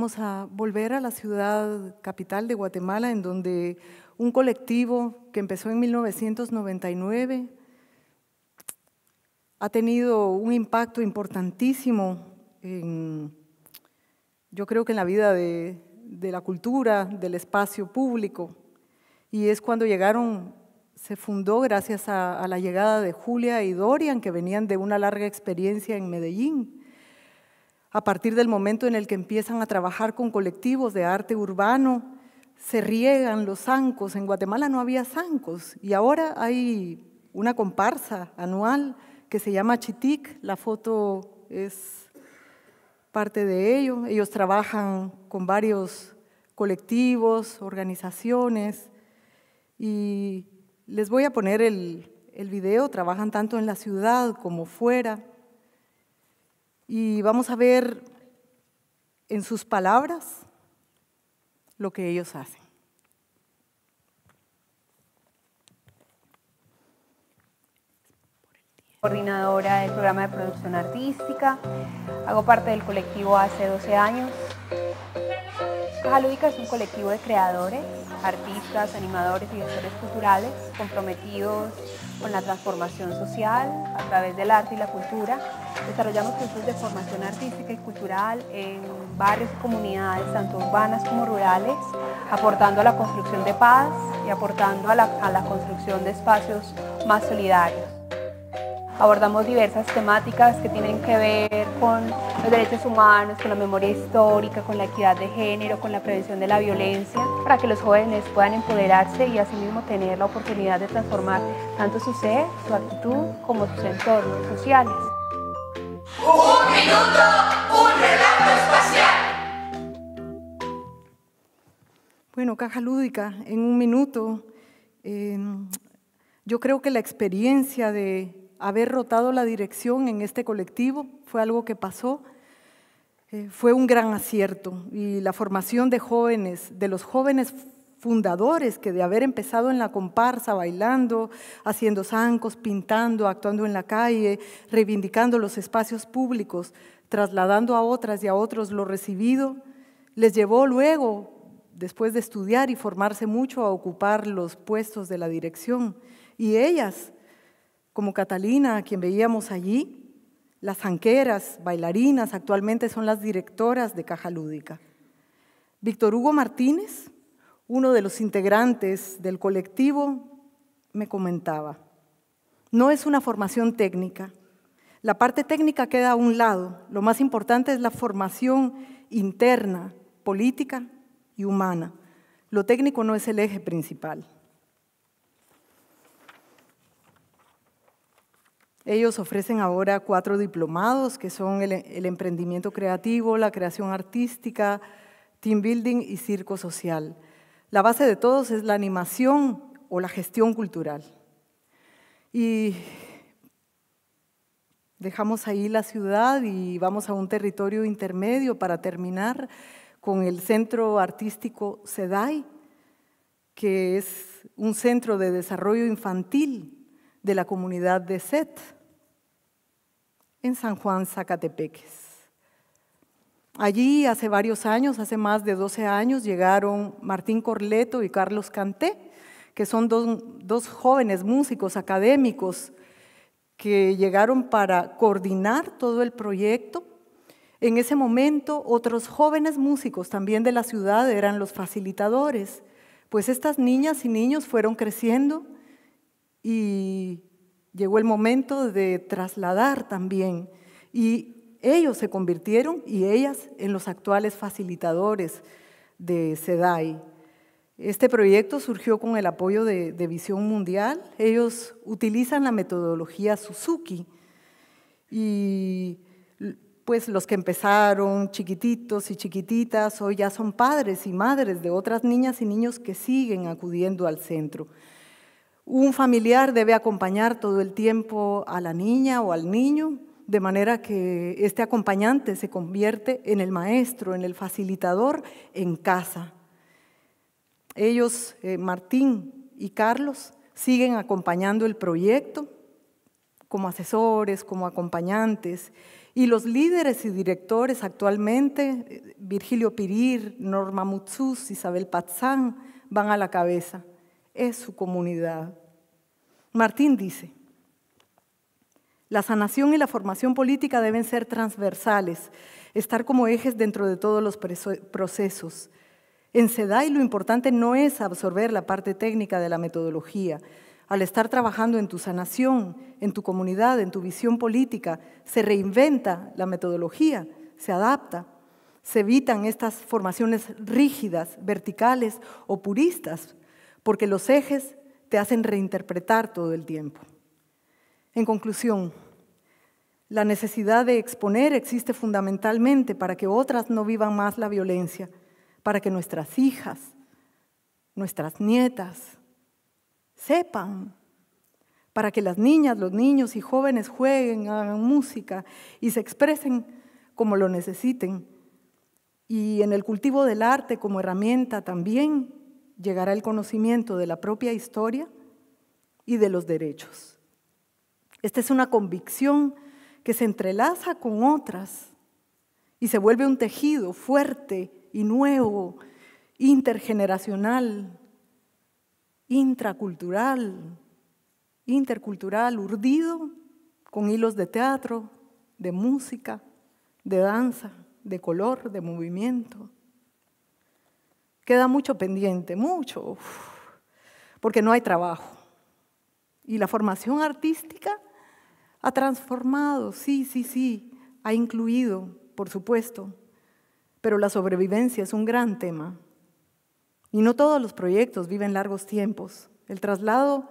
vamos a volver a la ciudad capital de Guatemala, en donde un colectivo que empezó en 1999 ha tenido un impacto importantísimo en, yo creo que en la vida de, la cultura, del espacio público. Y es cuando llegaron, se fundó gracias a, a la llegada de Julia y Dorian, que venían de una larga experiencia en Medellín a partir del momento en el que empiezan a trabajar con colectivos de arte urbano, se riegan los zancos. En Guatemala no había zancos y ahora hay una comparsa anual que se llama Chitic. La foto es parte de ello. Ellos trabajan con varios colectivos, organizaciones y les voy a poner el, el video. Trabajan tanto en la ciudad como fuera y vamos a ver en sus palabras lo que ellos hacen. Coordinadora del programa de producción artística, hago parte del colectivo hace 12 años. Caja es un colectivo de creadores, artistas, animadores y gestores culturales comprometidos con la transformación social a través del arte y la cultura. Desarrollamos procesos de formación artística y cultural en barrios y comunidades, tanto urbanas como rurales, aportando a la construcción de paz y aportando a la construcción de espacios más solidarios. Abordamos diversas temáticas que tienen que ver con los derechos humanos, con la memoria histórica, con la equidad de género, con la prevención de la violencia, para que los jóvenes puedan empoderarse y asimismo tener la oportunidad de transformar tanto su ser, su actitud, como sus entornos sociales. Un minuto, un relato espacial. Bueno, caja lúdica, en un minuto, eh, yo creo que la experiencia de haber rotado la dirección en este colectivo fue algo que pasó, eh, fue un gran acierto y la formación de jóvenes, de los jóvenes fundadores que de haber empezado en la comparsa, bailando, haciendo zancos, pintando, actuando en la calle, reivindicando los espacios públicos, trasladando a otras y a otros lo recibido, les llevó luego después de estudiar y formarse mucho, a ocupar los puestos de la dirección. Y ellas, como Catalina, a quien veíamos allí, las zanqueras, bailarinas, actualmente son las directoras de Caja Lúdica. Víctor Hugo Martínez, uno de los integrantes del colectivo, me comentaba, no es una formación técnica. La parte técnica queda a un lado. Lo más importante es la formación interna, política, humana. Lo técnico no es el eje principal. Ellos ofrecen ahora cuatro diplomados que son el, el, emprendimiento creativo, la creación artística, team building y circo social. La base de todos es la animación o la gestión cultural. Y dejamos ahí la ciudad y vamos a un territorio intermedio para terminar con el Centro Artístico SEDAI, que es un centro de desarrollo infantil de la comunidad de SET, en San Juan, Zacatepeques. Allí hace varios años, hace más de 12 años, llegaron Martín Corleto y Carlos Canté, que son dos, dos jóvenes músicos académicos que llegaron para coordinar todo el proyecto en ese momento, otros jóvenes músicos también de la ciudad eran los facilitadores, pues estas niñas y niños fueron creciendo y llegó el momento de trasladar también. Y ellos se convirtieron y ellas en los actuales facilitadores de SEDAI. Este proyecto surgió con el apoyo de, Visión Mundial. Ellos utilizan la metodología Suzuki y pues los que empezaron chiquititos y chiquititas hoy ya son padres y madres de otras niñas y niños que siguen acudiendo al centro. Un familiar debe acompañar todo el tiempo a la niña o al niño, de manera que este acompañante se convierte en el maestro, en el facilitador en casa. Ellos, eh, Martín y Carlos, siguen acompañando el proyecto como asesores, como acompañantes, y los líderes y directores actualmente, Virgilio Pirir, Norma Mutsus, Isabel Patzán, van a la cabeza. Es su comunidad. Martín dice, la sanación y la formación política deben ser transversales, estar como ejes dentro de todos los procesos. En SEDAI lo importante no es absorber la parte técnica de la metodología, al estar trabajando en tu sanación, en tu comunidad, en tu visión política, se reinventa la metodología, se adapta, se evitan estas formaciones rígidas, verticales o puristas, porque los ejes te hacen reinterpretar todo el tiempo. En conclusión, la necesidad de exponer existe fundamentalmente para que otras no vivan más la violencia, para que nuestras hijas, nuestras nietas, sepan, para que las niñas, los niños y jóvenes jueguen, hagan música y se expresen como lo necesiten. Y en el cultivo del arte como herramienta también llegará el conocimiento de la propia historia y de los derechos. Esta es una convicción que se entrelaza con otras y se vuelve un tejido fuerte y nuevo, intergeneracional, intracultural, intercultural, urdido con hilos de teatro, de música, de danza, de color, de movimiento. Queda mucho pendiente, mucho, porque no hay trabajo. Y la formación artística ha transformado, sí, sí, sí, ha incluido, por supuesto, pero la sobrevivencia es un gran tema. Y no todos los proyectos viven largos tiempos. El traslado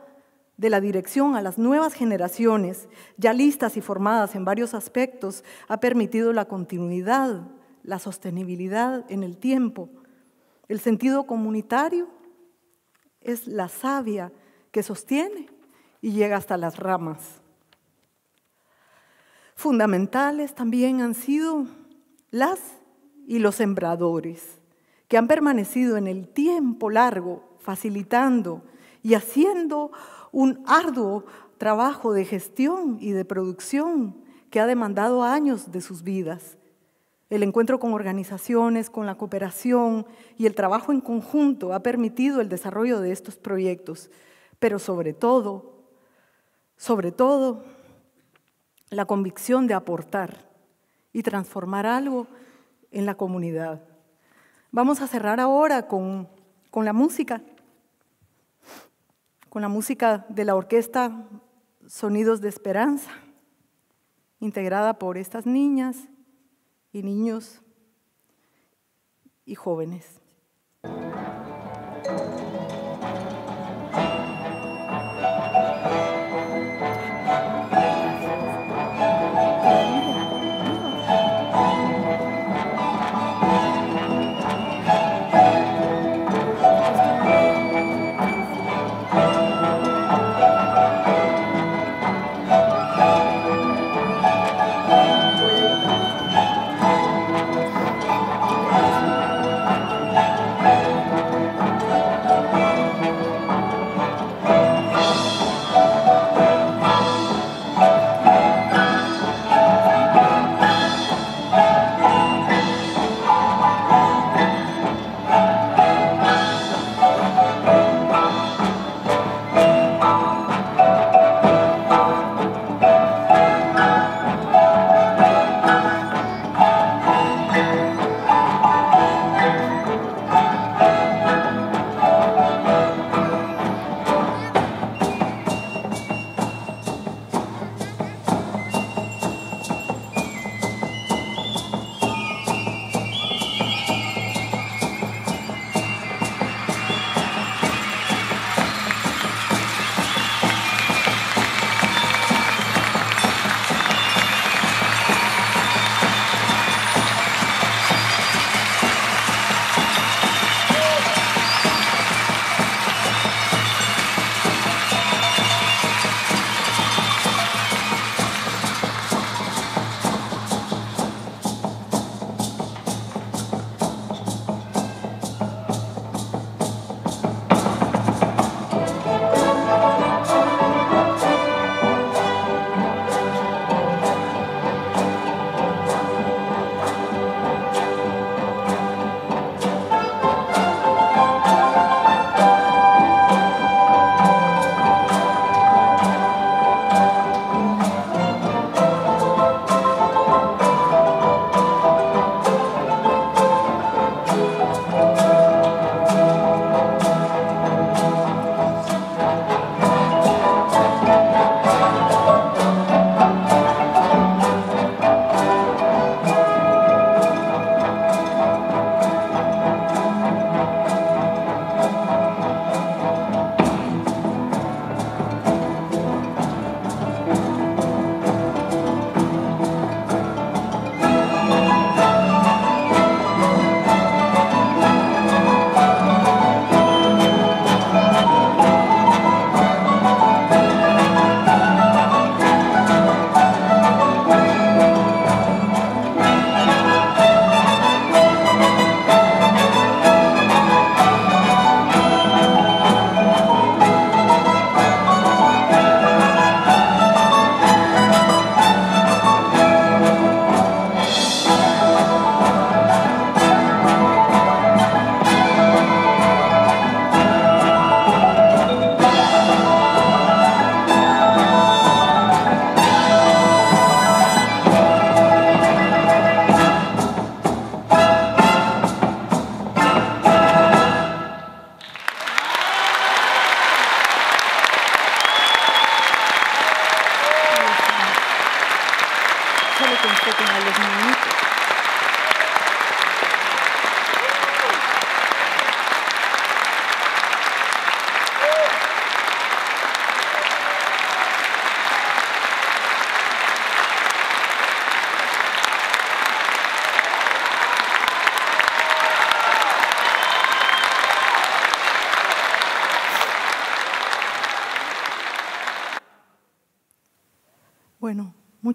de la dirección a las nuevas generaciones, ya listas y formadas en varios aspectos, ha permitido la continuidad, la sostenibilidad en el tiempo. El sentido comunitario es la savia que sostiene y llega hasta las ramas. Fundamentales también han sido las y los sembradores, que han permanecido en el tiempo largo, facilitando y haciendo un arduo trabajo de gestión y de producción que ha demandado años de sus vidas. El encuentro con organizaciones, con la cooperación y el trabajo en conjunto ha permitido el desarrollo de estos proyectos, pero sobre todo, sobre todo, la convicción de aportar y transformar algo en la comunidad. Vamos a cerrar ahora con, con la música con la música de la orquesta Sonidos de Esperanza, integrada por estas niñas y niños y jóvenes.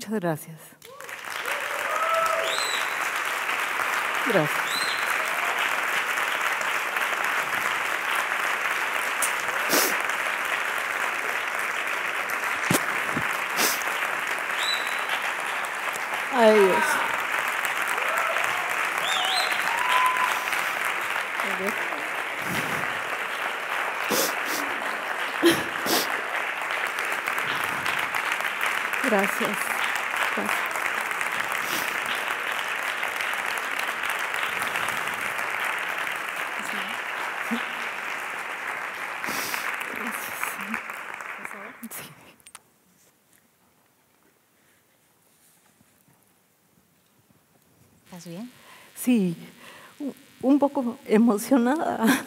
Muchas gracias. Adiós. Gracias. Gracias. ¿Estás bien? Sí, un poco emocionada.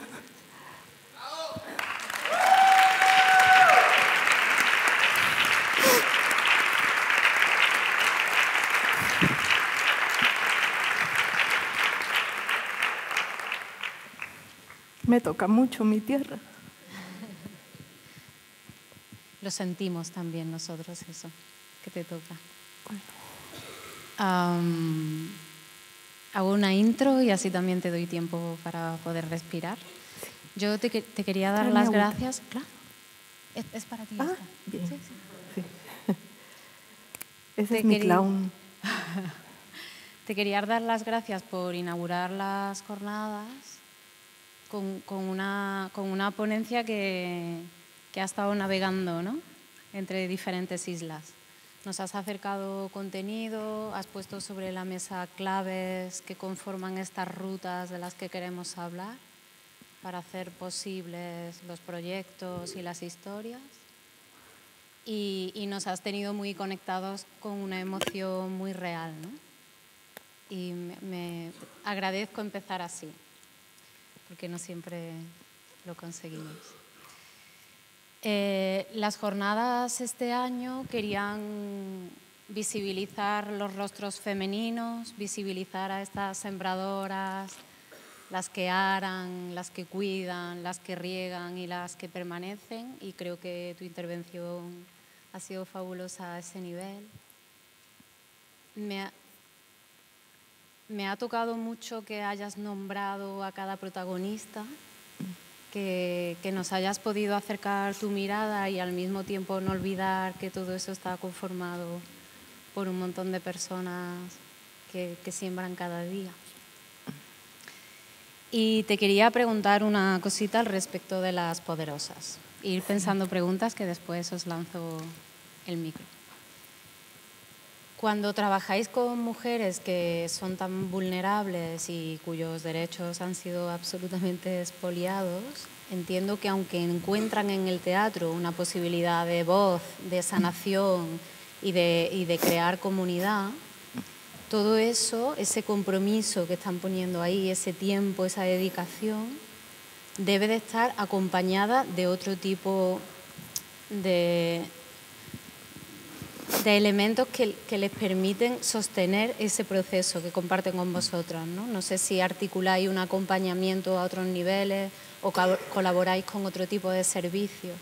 Me toca mucho mi tierra. Lo sentimos también nosotros eso, que te toca. Hago una intro y así también te doy tiempo para poder respirar. Yo te, te quería dar las agüita. gracias. Claro, es, es para ti. Ah, bien. Sí, sí. Sí. Ese Te es mi quería- clown. Te quería dar las gracias por inaugurar las jornadas con, con una, con una ponencia que, que ha estado navegando ¿no? entre diferentes islas. Nos has acercado contenido, has puesto sobre la mesa claves que conforman estas rutas de las que queremos hablar para hacer posibles los proyectos y las historias. Y, nos has tenido muy conectados con una emoción muy real, ¿no? y me agradezco empezar así, porque no siempre lo conseguimos. Eh, las jornadas este año querían visibilizar los rostros femeninos, visibilizar a estas sembradoras, las que aran, las que cuidan, las que riegan y las que permanecen, y creo que tu intervención ha sido fabulosa a ese nivel. Me ha- me ha tocado mucho que hayas nombrado a cada protagonista, que, nos hayas podido acercar tu mirada y al mismo tiempo no olvidar que todo eso está conformado por un montón de personas que, que siembran cada día. Y te quería preguntar una cosita al respecto de las poderosas. Ir pensando preguntas que después os lanzo el micro. Cuando trabajáis con mujeres que son tan vulnerables y cuyos derechos han sido absolutamente expoliados, entiendo que aunque encuentran en el teatro una posibilidad de voz, de sanación y de, crear comunidad, todo eso, ese compromiso que están poniendo ahí, ese tiempo, esa dedicación, debe de estar acompañada de otro tipo de, de elementos que, que les permiten sostener ese proceso que comparten con vosotras. ¿no? no sé si articuláis un acompañamiento a otros niveles o co- colaboráis con otro tipo de servicios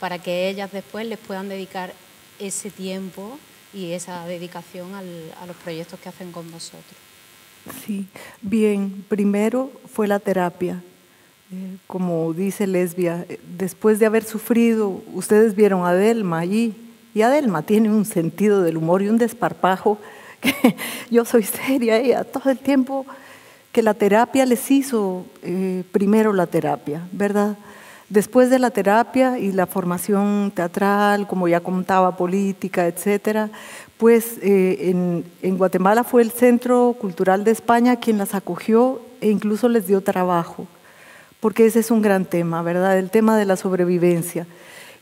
para que ellas después les puedan dedicar ese tiempo y esa dedicación al- a los proyectos que hacen con vosotros. Sí, bien, primero fue la terapia. Eh, como dice Lesbia, eh, después de haber sufrido, ustedes vieron a Adelma allí, y Adelma tiene un sentido del humor y un desparpajo que yo soy seria, ella todo el tiempo que la terapia les hizo eh, primero la terapia, ¿verdad? Después de la terapia y la formación teatral, como ya contaba, política, etcétera, pues eh, en, en Guatemala fue el Centro Cultural de España quien las acogió e incluso les dio trabajo, porque ese es un gran tema, ¿verdad? El tema de la sobrevivencia.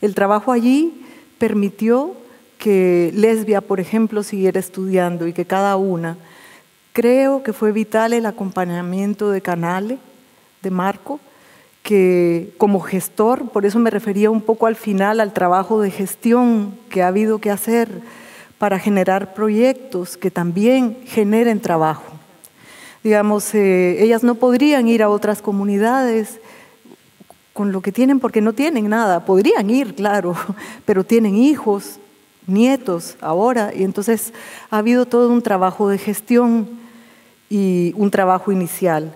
El trabajo allí permitió que Lesbia, por ejemplo, siguiera estudiando y que cada una, creo que fue vital el acompañamiento de Canale, de Marco, que como gestor, por eso me refería un poco al final al trabajo de gestión que ha habido que hacer para generar proyectos que también generen trabajo. Digamos, eh, ellas no podrían ir a otras comunidades con lo que tienen porque no tienen nada. Podrían ir, claro, pero tienen hijos, nietos ahora, y entonces ha habido todo un trabajo de gestión y un trabajo inicial.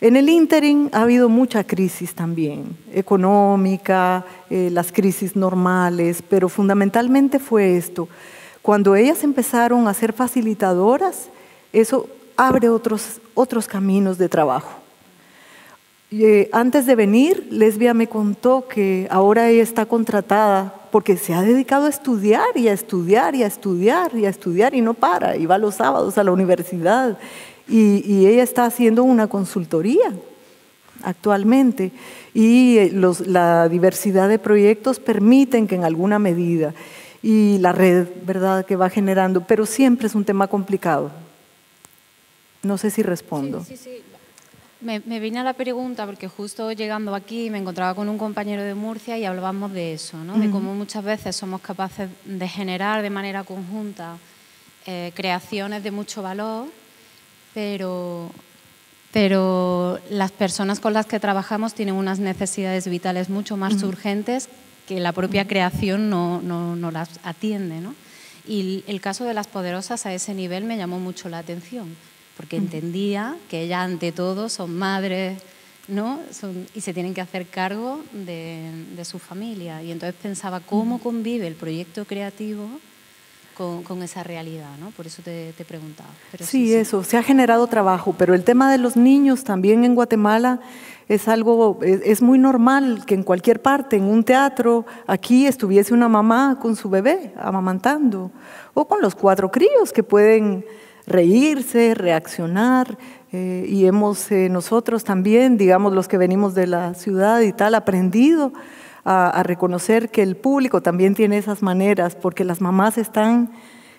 En el ínterin ha habido mucha crisis también, económica, eh, las crisis normales, pero fundamentalmente fue esto. Cuando ellas empezaron a ser facilitadoras, eso abre otros, otros caminos de trabajo. Eh, antes de venir, Lesbia me contó que ahora ella está contratada porque se ha dedicado a estudiar y a estudiar y a estudiar y a estudiar y no para, y va los sábados a la universidad y, ella está haciendo una consultoría actualmente y eh, la diversidad de proyectos permiten que en alguna medida y la red, ¿verdad?, que va generando, pero siempre es un tema complicado. No sé si respondo. Sí, sí, sí. Me, me, vine a la pregunta porque justo llegando aquí me encontraba con un compañero de Murcia y hablábamos de eso, ¿no? de cómo muchas veces somos capaces de generar de manera conjunta eh, creaciones de mucho valor pero, pero las personas con las que trabajamos tienen unas necesidades vitales mucho más urgentes que la propia creación no, no, no las atiende. ¿no? Y el caso de las poderosas a ese nivel me llamó mucho la atención, porque entendía que ellas ante todo son madres, ¿no? y se tienen que hacer cargo de, de, su familia. Y entonces pensaba cómo convive el proyecto creativo con, esa realidad, ¿no? Por eso te, te preguntaba. sí, eso, se ha generado trabajo, pero el tema de los niños también en Guatemala es algo, es, muy normal que en cualquier parte, en un teatro, aquí estuviese una mamá con su bebé amamantando, o con los cuatro críos que pueden reírse, reaccionar, eh, y hemos eh, nosotros también, digamos los que venimos de la ciudad y tal, aprendido a, reconocer que el público también tiene esas maneras, porque las mamás están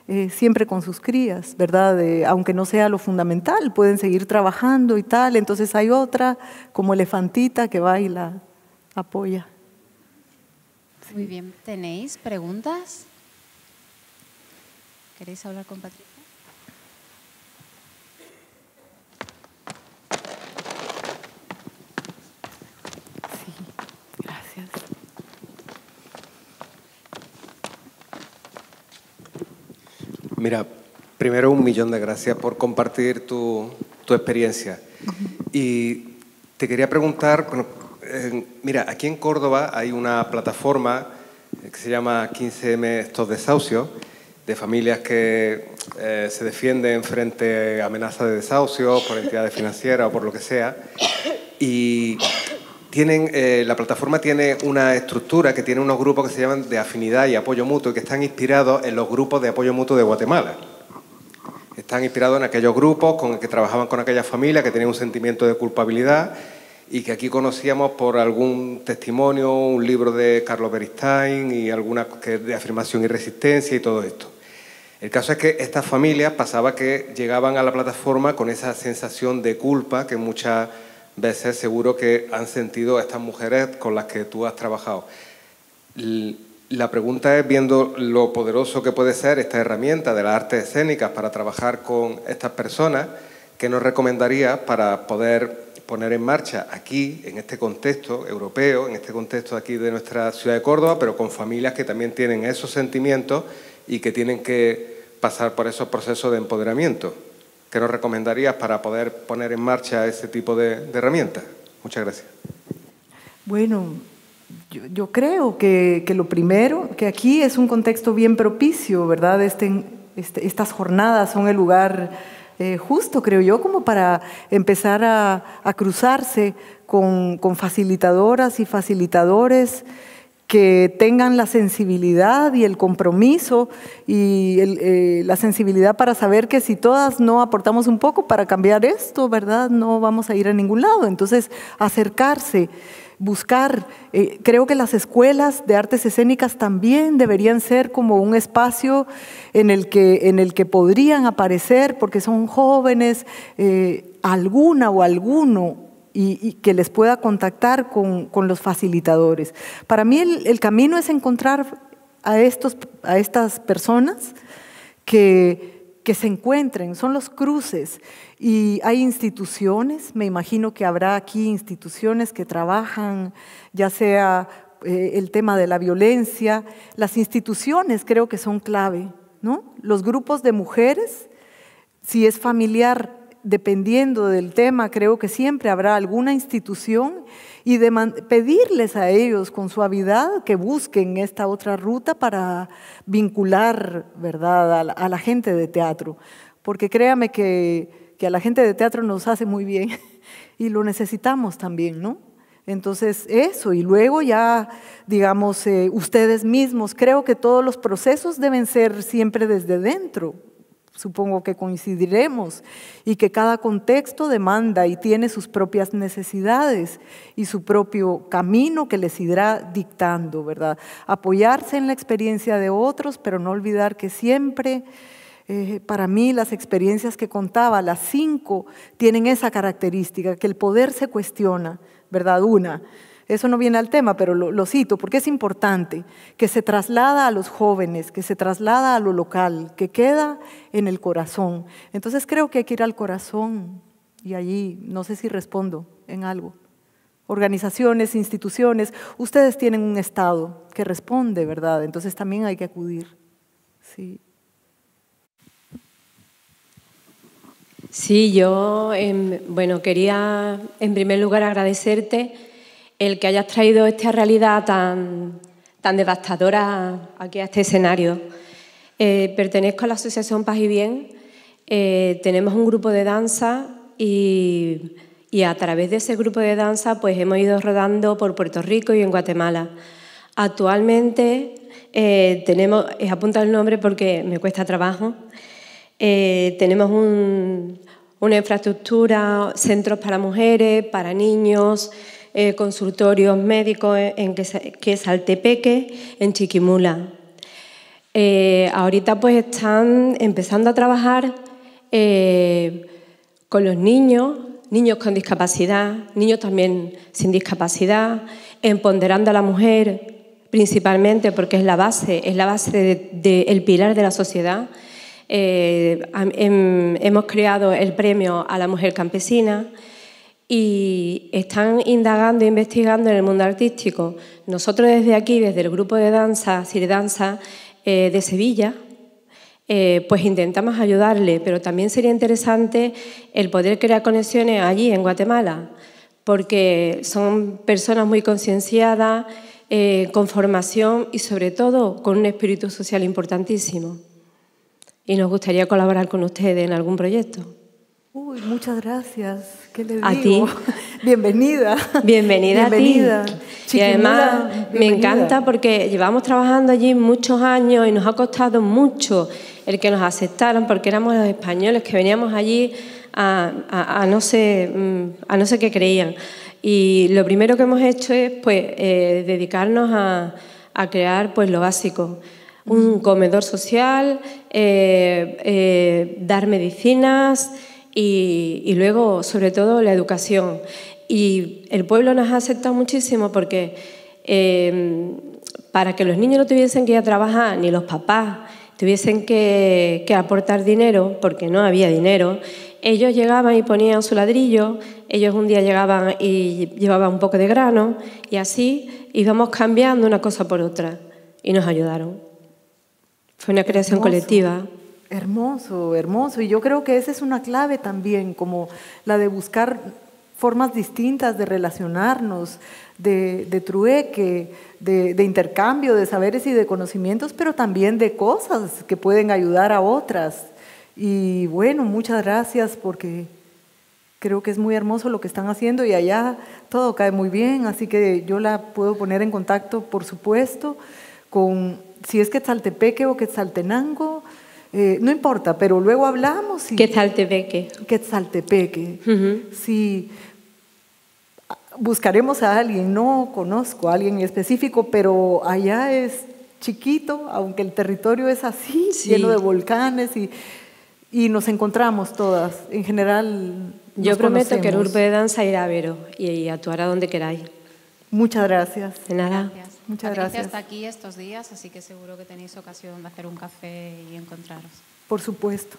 eh, siempre con sus crías, ¿verdad? aunque no sea lo fundamental, pueden seguir trabajando y tal. Entonces hay otra, como elefantita, que va y la apoya. Muy bien, ¿tenéis preguntas? ¿Queréis hablar con Patricia? Mira, primero un millón de gracias por compartir tu, tu experiencia. Y te quería preguntar, mira, aquí en Córdoba hay una plataforma que se llama 15M Estos Desahucios, de familias que eh, se defienden frente a amenazas de desahucio por entidades financieras o por lo que sea. Y tienen, eh, la plataforma tiene una estructura que tiene unos grupos que se llaman de afinidad y apoyo mutuo y que están inspirados en los grupos de apoyo mutuo de Guatemala. Están inspirados en aquellos grupos con que trabajaban con aquellas familias que tenían un sentimiento de culpabilidad y que aquí conocíamos por algún testimonio, un libro de Carlos Beristain y alguna de afirmación y resistencia y todo esto. El caso es que estas familias pasaba que llegaban a la plataforma con esa sensación de culpa que muchas veces seguro que han sentido estas mujeres con las que tú has trabajado. La pregunta es, viendo lo poderoso que puede ser esta herramienta de las artes escénicas para trabajar con estas personas, ¿qué nos recomendaría para poder poner en marcha aquí, en este contexto europeo, en este contexto aquí de nuestra ciudad de Córdoba, pero con familias que también tienen esos sentimientos y que tienen que pasar por esos procesos de empoderamiento? ¿Qué nos recomendarías para poder poner en marcha ese tipo de, herramientas? Muchas gracias. Bueno, yo, creo que, lo primero, que aquí es un contexto bien propicio, ¿verdad? Este, este, estas jornadas son el lugar eh, justo, creo yo, como para empezar a, cruzarse con facilitadoras y facilitadores que tengan la sensibilidad y el compromiso y eh, la sensibilidad para saber que si todas no aportamos un poco para cambiar esto, ¿verdad? No vamos a ir a ningún lado. Entonces, acercarse, buscar. Eh, creo que las escuelas de artes escénicas también deberían ser como un espacio en el que, en el que podrían aparecer, porque son jóvenes, eh, alguna o alguno y, que les pueda contactar con, los facilitadores. Para mí el, camino es encontrar a, estos, a estas personas que, que se encuentren, son los cruces. Y hay instituciones, me imagino que habrá aquí instituciones que trabajan, ya sea eh, el tema de la violencia. Las instituciones creo que son clave, ¿no? Los grupos de mujeres, si es familiar, dependiendo del tema, creo que siempre habrá alguna institución y pedirles a ellos con suavidad que busquen esta otra ruta para vincular ¿verdad? A, la, gente de teatro. Porque créame que, que a la gente de teatro nos hace muy bien y lo necesitamos también, ¿no? Entonces, eso, y luego ya, digamos, eh, ustedes mismos, creo que todos los procesos deben ser siempre desde dentro, supongo que coincidiremos, y que cada contexto demanda y tiene sus propias necesidades y su propio camino que les irá dictando, ¿verdad? Apoyarse en la experiencia de otros, pero no olvidar que siempre... Eh, para mí las experiencias que contaba, las cinco, tienen esa característica, que el poder se cuestiona, ¿verdad? Una. Eso no viene al tema, pero lo, cito porque es importante, que se traslada a los jóvenes, que se traslada a lo local, que queda en el corazón. Entonces creo que hay que ir al corazón y allí, no sé si respondo en algo. Organizaciones, instituciones, ustedes tienen un Estado que responde, ¿verdad? Entonces también hay que acudir. Sí. Sí, yo, em, bueno, quería en primer lugar agradecerte el que hayas traído esta realidad tan, tan devastadora aquí a este escenario. Eh, pertenezco a la Asociación Paz y Bien, eh, tenemos un grupo de danza y, a través de ese grupo de danza pues hemos ido rodando por Puerto Rico y en Guatemala. Actualmente eh, tenemos, apunta el nombre porque me cuesta trabajo, tenemos un, una infraestructura, centros para mujeres, para niños, eh, consultorios médicos en, que, es Altepeque, en Chiquimula. Eh, ahorita pues están empezando a trabajar eh, con los niños, niños con discapacidad, niños también sin discapacidad, empoderando a la mujer principalmente porque es la base, es la base del pilar de la sociedad em, hemos creado el premio a la mujer campesina y están indagando e investigando en el mundo artístico. Nosotros desde aquí, desde el grupo de danza, Sirdanza eh, de Sevilla, eh, pues intentamos ayudarle, pero también sería interesante el poder crear conexiones allí en Guatemala, porque son personas muy concienciadas, con formación y sobre todo con un espíritu social importantísimo y nos gustaría colaborar con ustedes en algún proyecto. Uy, muchas gracias. ¿Qué le digo? A ti. Bienvenida. Bienvenida, Bienvenida. a ti. Y además me encanta porque llevamos trabajando allí muchos años y nos ha costado mucho el que nos aceptaran porque éramos los españoles que veníamos allí a, no, sé, mm, a no sé qué creían. Y lo primero que hemos hecho es pues, eh, dedicarnos a, a crear pues, lo básico un comedor social, eh, eh, dar medicinas y, luego, sobre todo, la educación. Y el pueblo nos ha aceptado muchísimo porque eh, para que los niños no tuviesen que ir a trabajar, ni los papás tuviesen que, que aportar dinero, porque no había dinero, ellos llegaban y ponían su ladrillo, ellos un día llegaban y llevaban un poco de grano, y así íbamos cambiando una cosa por otra, y nos ayudaron. Fue una creación colectiva. Hermoso, hermoso. Y yo creo que esa es una clave también, como la de buscar formas distintas de relacionarnos, de, trueque, de, intercambio de saberes y de conocimientos, pero también de cosas que pueden ayudar a otras. Y bueno, muchas gracias porque creo que es muy hermoso lo que están haciendo y allá todo cae muy bien, así que yo la puedo poner en contacto, por supuesto, con si es Quetzaltepeque o Quetzaltenango, eh, no importa, pero luego hablamos. Y, Quetzaltepeque. Quetzaltepeque. Sí, buscaremos a alguien, no conozco a alguien específico, pero allá es chiquito, aunque el territorio es así, lleno de volcanes y, y, nos encontramos todas. En general. Yo prometo que el grupo de danza irá a veros y, actuará donde queráis. Muchas gracias. De nada. Muchas gracias. está aquí estos días, así que seguro que tenéis ocasión de hacer un café y encontraros. Por supuesto.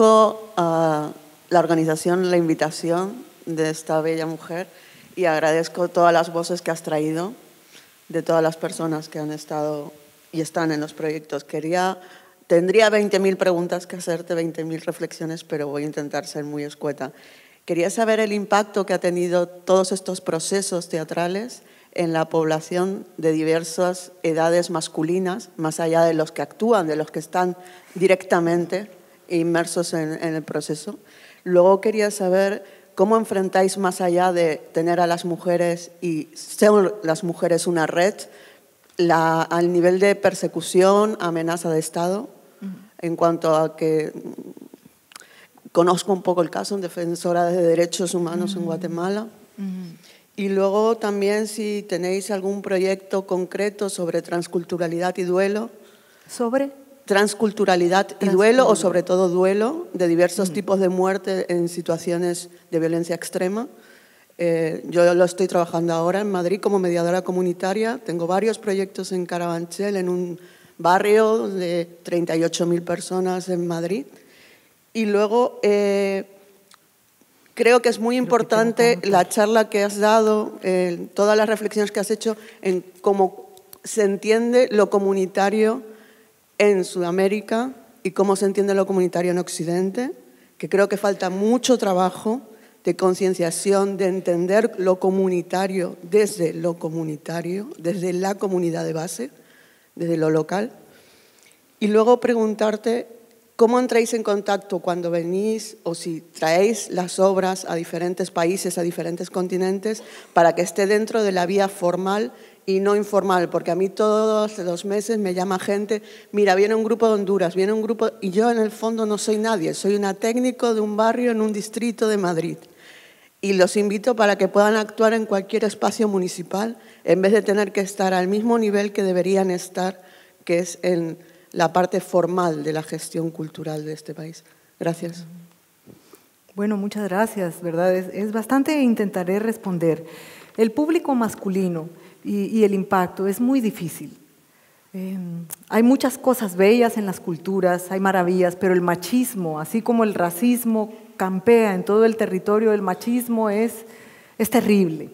Agradezco a la organización la invitación de esta bella mujer y agradezco todas las voces que has traído de todas las personas que han estado y están en los proyectos. Quería, tendría 20.000 preguntas que hacerte, 20.000 reflexiones, pero voy a intentar ser muy escueta. Quería saber el impacto que ha tenido todos estos procesos teatrales en la población de diversas edades masculinas, más allá de los que actúan, de los que están directamente inmersos en, el proceso. Luego quería saber cómo enfrentáis más allá de tener a las mujeres y ser las mujeres una red, la, al nivel de persecución, amenaza de Estado, en cuanto a que conozco un poco el caso, en defensora de derechos humanos en Guatemala. Y luego también si tenéis algún proyecto concreto sobre transculturalidad y duelo. ¿Sobre? Transculturalidad y duelo, o sobre todo duelo, de diversos tipos de muerte en situaciones de violencia extrema. Eh, yo lo estoy trabajando ahora en Madrid como mediadora comunitaria. Tengo varios proyectos en Carabanchel, en un barrio de 38.000 personas en Madrid. Y luego eh, Creo que es muy importante la charla que has dado, todas las reflexiones que has hecho en cómo se entiende lo comunitario en Sudamérica y cómo se entiende lo comunitario en Occidente, que creo que falta mucho trabajo de concienciación, de entender lo comunitario desde lo comunitario, desde la comunidad de base, desde lo local. Y luego preguntarte ¿Cómo entráis en contacto cuando venís o si traéis las obras a diferentes países, a diferentes continentes, para que esté dentro de la vía formal y no informal? Porque a mí todos los meses me llama gente, mira, viene un grupo de Honduras, viene un grupo, y yo en el fondo no soy nadie, soy una técnico de un barrio en un distrito de Madrid. Y los invito para que puedan actuar en cualquier espacio municipal, en vez de tener que estar al mismo nivel que deberían estar, que es en la parte formal de la gestión cultural de este país. Gracias. Bueno, muchas gracias, ¿verdad? Es, bastante, intentaré responder. El público masculino y, el impacto es muy difícil. Em, hay muchas cosas bellas en las culturas, hay maravillas, pero el machismo, así como el racismo campea en todo el territorio, el machismo es, es terrible,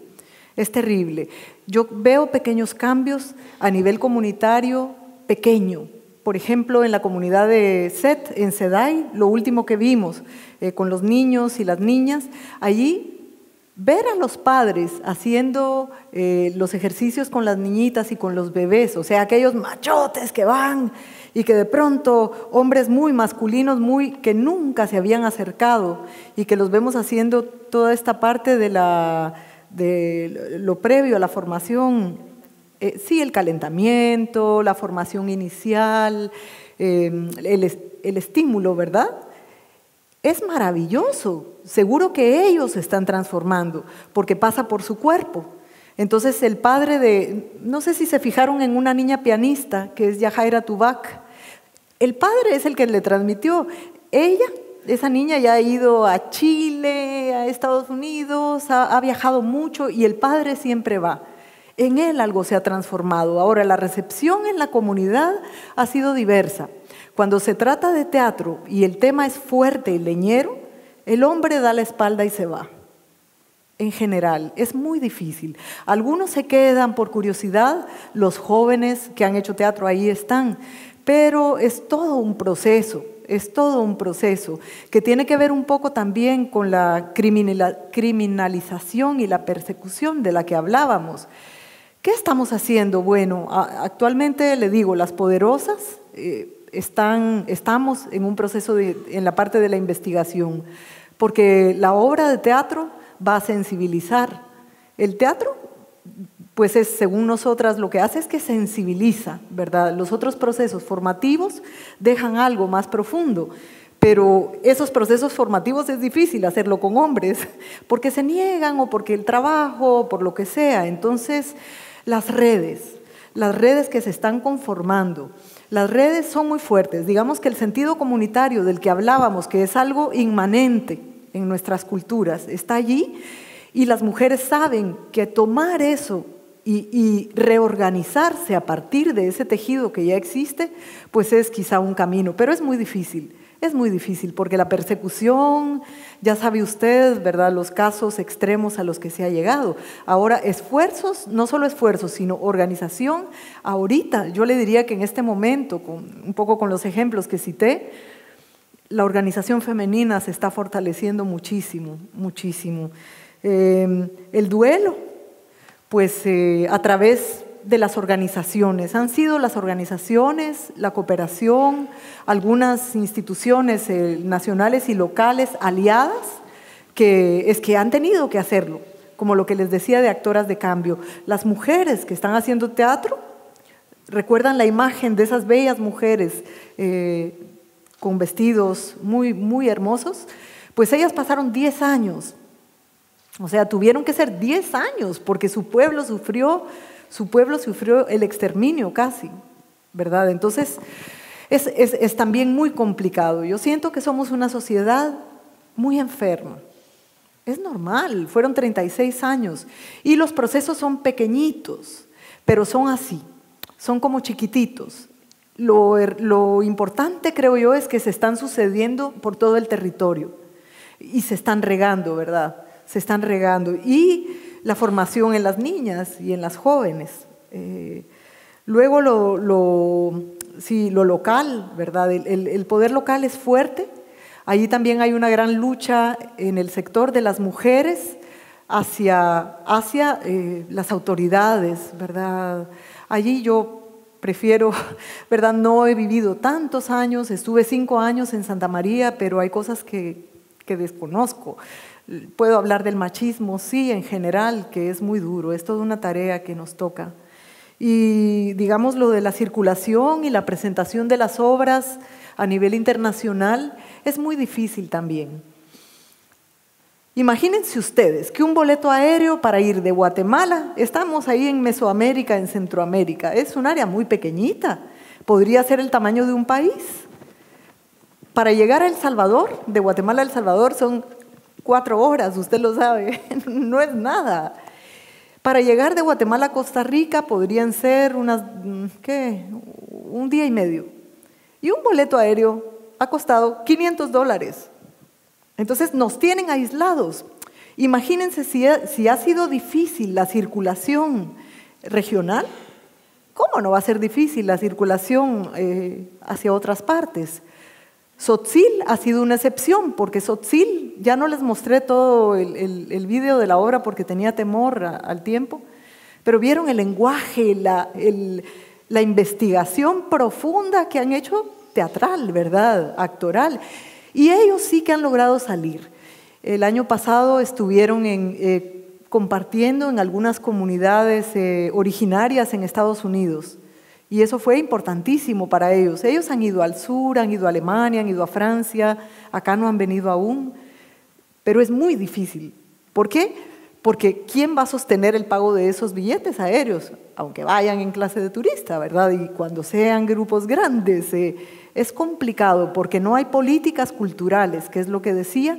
es terrible. Yo veo pequeños cambios a nivel comunitario, pequeño, por ejemplo, en la comunidad de Set, en Sedai, lo último que vimos eh, con los niños y las niñas, allí ver a los padres haciendo eh, los ejercicios con las niñitas y con los bebés, o sea, aquellos machotes que van y que de pronto hombres muy masculinos, muy que nunca se habían acercado y que los vemos haciendo toda esta parte de, la, de lo previo a la formación eh, sí, el calentamiento, la formación inicial, em, el, estímulo, ¿verdad? Es maravilloso. Seguro que ellos se están transformando porque pasa por su cuerpo. Entonces el padre de, no sé si se fijaron en una niña pianista que es Yajaira Tubac, el padre es el que le transmitió. Ella, esa niña ya ha ido a Chile, a Estados Unidos, ha viajado mucho y el padre siempre va en él algo se ha transformado. Ahora, la recepción en la comunidad ha sido diversa. Cuando se trata de teatro y el tema es fuerte y leñero, el hombre da la espalda y se va. En general, es muy difícil. Algunos se quedan por curiosidad, los jóvenes que han hecho teatro ahí están, pero es todo un proceso, es todo un proceso que tiene que ver un poco también con la criminalización y la persecución de la que hablábamos. ¿Qué estamos haciendo? Bueno, actualmente le digo, las poderosas eh, están, estamos en un proceso en la parte de la investigación, porque la obra de teatro va a sensibilizar. El teatro, pues es, según nosotras, lo que hace es que sensibiliza, ¿verdad? Los otros procesos formativos dejan algo más profundo. Pero esos procesos formativos es difícil hacerlo con hombres, porque se niegan o porque el trabajo, por lo que sea. Entonces, las redes, las redes que se están conformando. Las redes son muy fuertes. Digamos que el sentido comunitario del que hablábamos, que es algo inmanente en nuestras culturas, está allí y las mujeres saben que tomar eso y, reorganizarse a partir de ese tejido que ya existe, pues es quizá un camino, pero es muy difícil. Es muy difícil porque la persecución, ya sabe usted, ¿verdad? Los casos extremos a los que se ha llegado. Ahora, esfuerzos, no solo esfuerzos, sino organización. Ahorita, yo le diría que en este momento, un poco con los ejemplos que cité, la organización femenina se está fortaleciendo muchísimo, muchísimo. Eh, el duelo, pues eh, a través de las organizaciones. Han sido las organizaciones, la cooperación, algunas instituciones eh, nacionales y locales aliadas que es que han tenido que hacerlo, como lo que les decía de actoras de cambio. Las mujeres que están haciendo teatro, recuerdan la imagen de esas bellas mujeres eh, con vestidos muy, muy hermosos, pues ellas pasaron 10 años, o sea, tuvieron que ser 10 años porque su pueblo sufrió su pueblo sufrió el exterminio casi, ¿verdad? Entonces, es, también muy complicado. Yo siento que somos una sociedad muy enferma. Es normal, fueron 36 años y los procesos son pequeñitos, pero son así, son como chiquititos. Lo, er, lo, importante, creo yo, es que se están sucediendo por todo el territorio y se están regando, ¿verdad? Se están regando. Y la formación en las niñas y en las jóvenes. Eh, luego lo, lo, lo, local, ¿verdad? El, poder local es fuerte. Allí también hay una gran lucha en el sector de las mujeres hacia, hacia eh, las autoridades, ¿verdad? Allí yo prefiero, ¿verdad? No he vivido tantos años, estuve cinco años en Santa María, pero hay cosas que, que desconozco. Puedo hablar del machismo, sí, en general, que es muy duro, es toda una tarea que nos toca. Y digamos lo de la circulación y la presentación de las obras a nivel internacional es muy difícil también. Imagínense ustedes que un boleto aéreo para ir de Guatemala, estamos ahí en Mesoamérica, en Centroamérica, es un área muy pequeñita, podría ser el tamaño de un país. Para llegar a El Salvador, de Guatemala a El Salvador, son cuatro horas, usted lo sabe, no es nada. Para llegar de Guatemala a Costa Rica podrían ser unas, ¿qué? Un día y medio. Y un boleto aéreo ha costado 500 dólares. Entonces nos tienen aislados. Imagínense si ha, si ha sido difícil la circulación regional, ¿cómo no va a ser difícil la circulación eh, hacia otras partes? Sotzil ha sido una excepción, porque Sotzil, ya no les mostré todo el, el, vídeo de la obra porque tenía temor al tiempo, pero vieron el lenguaje, la, la investigación profunda que han hecho teatral, ¿verdad? Actoral. Y ellos sí que han logrado salir. El año pasado estuvieron eh, compartiendo en algunas comunidades eh, originarias en Estados Unidos y eso fue importantísimo para ellos. Ellos han ido al sur, han ido a Alemania, han ido a Francia, acá no han venido aún, pero es muy difícil. ¿Por qué? Porque ¿quién va a sostener el pago de esos billetes aéreos? Aunque vayan en clase de turista, ¿verdad? Y cuando sean grupos grandes, es complicado porque no hay políticas culturales, que es lo que decía,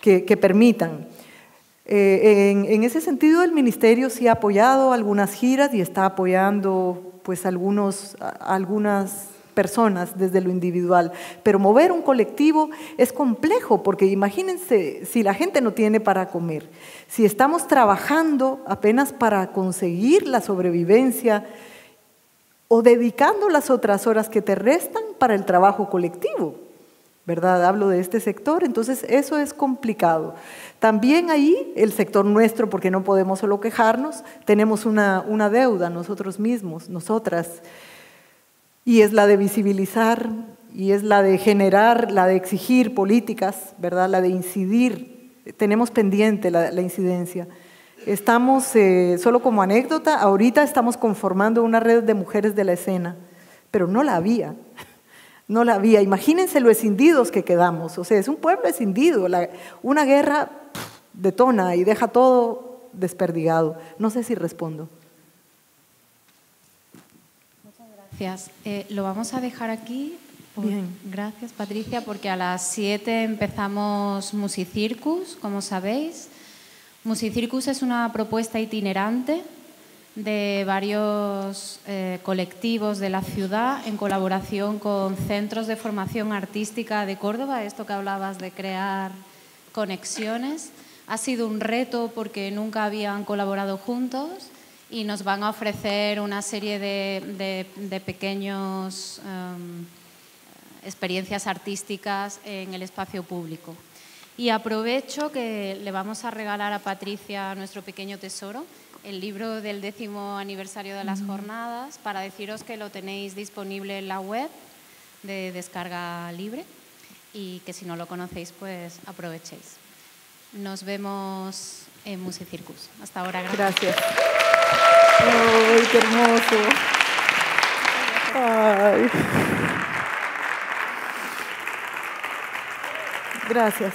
que, permitan. Eh, en, en ese sentido, el Ministerio sí ha apoyado algunas giras y está apoyando pues algunos, algunas personas desde lo individual. Pero mover un colectivo es complejo porque imagínense si la gente no tiene para comer, si estamos trabajando apenas para conseguir la sobrevivencia o dedicando las otras horas que te restan para el trabajo colectivo. ¿Verdad? Hablo de este sector, entonces eso es complicado. También ahí el sector nuestro, porque no podemos solo quejarnos, tenemos una, una deuda nosotros mismos, nosotras, y es la de visibilizar, y es la de generar, la de exigir políticas, ¿verdad? La de incidir, tenemos pendiente la, incidencia. Estamos, eh, solo como anécdota, ahorita estamos conformando una red de mujeres de la escena, pero no la había no la había. Imagínense lo escindidos que quedamos. O sea, es un pueblo escindido. una guerra detona y deja todo desperdigado. No sé si respondo. Muchas gracias. Eh, lo vamos a dejar aquí. Bien. Gracias, Patricia, porque a las 7 empezamos Musicircus, como sabéis. Musicircus es una propuesta itinerante de varios eh, colectivos de la ciudad en colaboración con centros de formación artística de Córdoba, esto que hablabas de crear conexiones. Ha sido un reto porque nunca habían colaborado juntos y nos van a ofrecer una serie de, de, pequeños em, experiencias artísticas en el espacio público. Y aprovecho que le vamos a regalar a Patricia nuestro pequeño tesoro, el libro del décimo aniversario de las jornadas, para deciros que lo tenéis disponible en la web de descarga libre y que si no lo conocéis, pues aprovechéis. Nos vemos en Musicircus. Hasta ahora, gracias. Gracias. ¡Ay, qué hermoso! Ay. Gracias.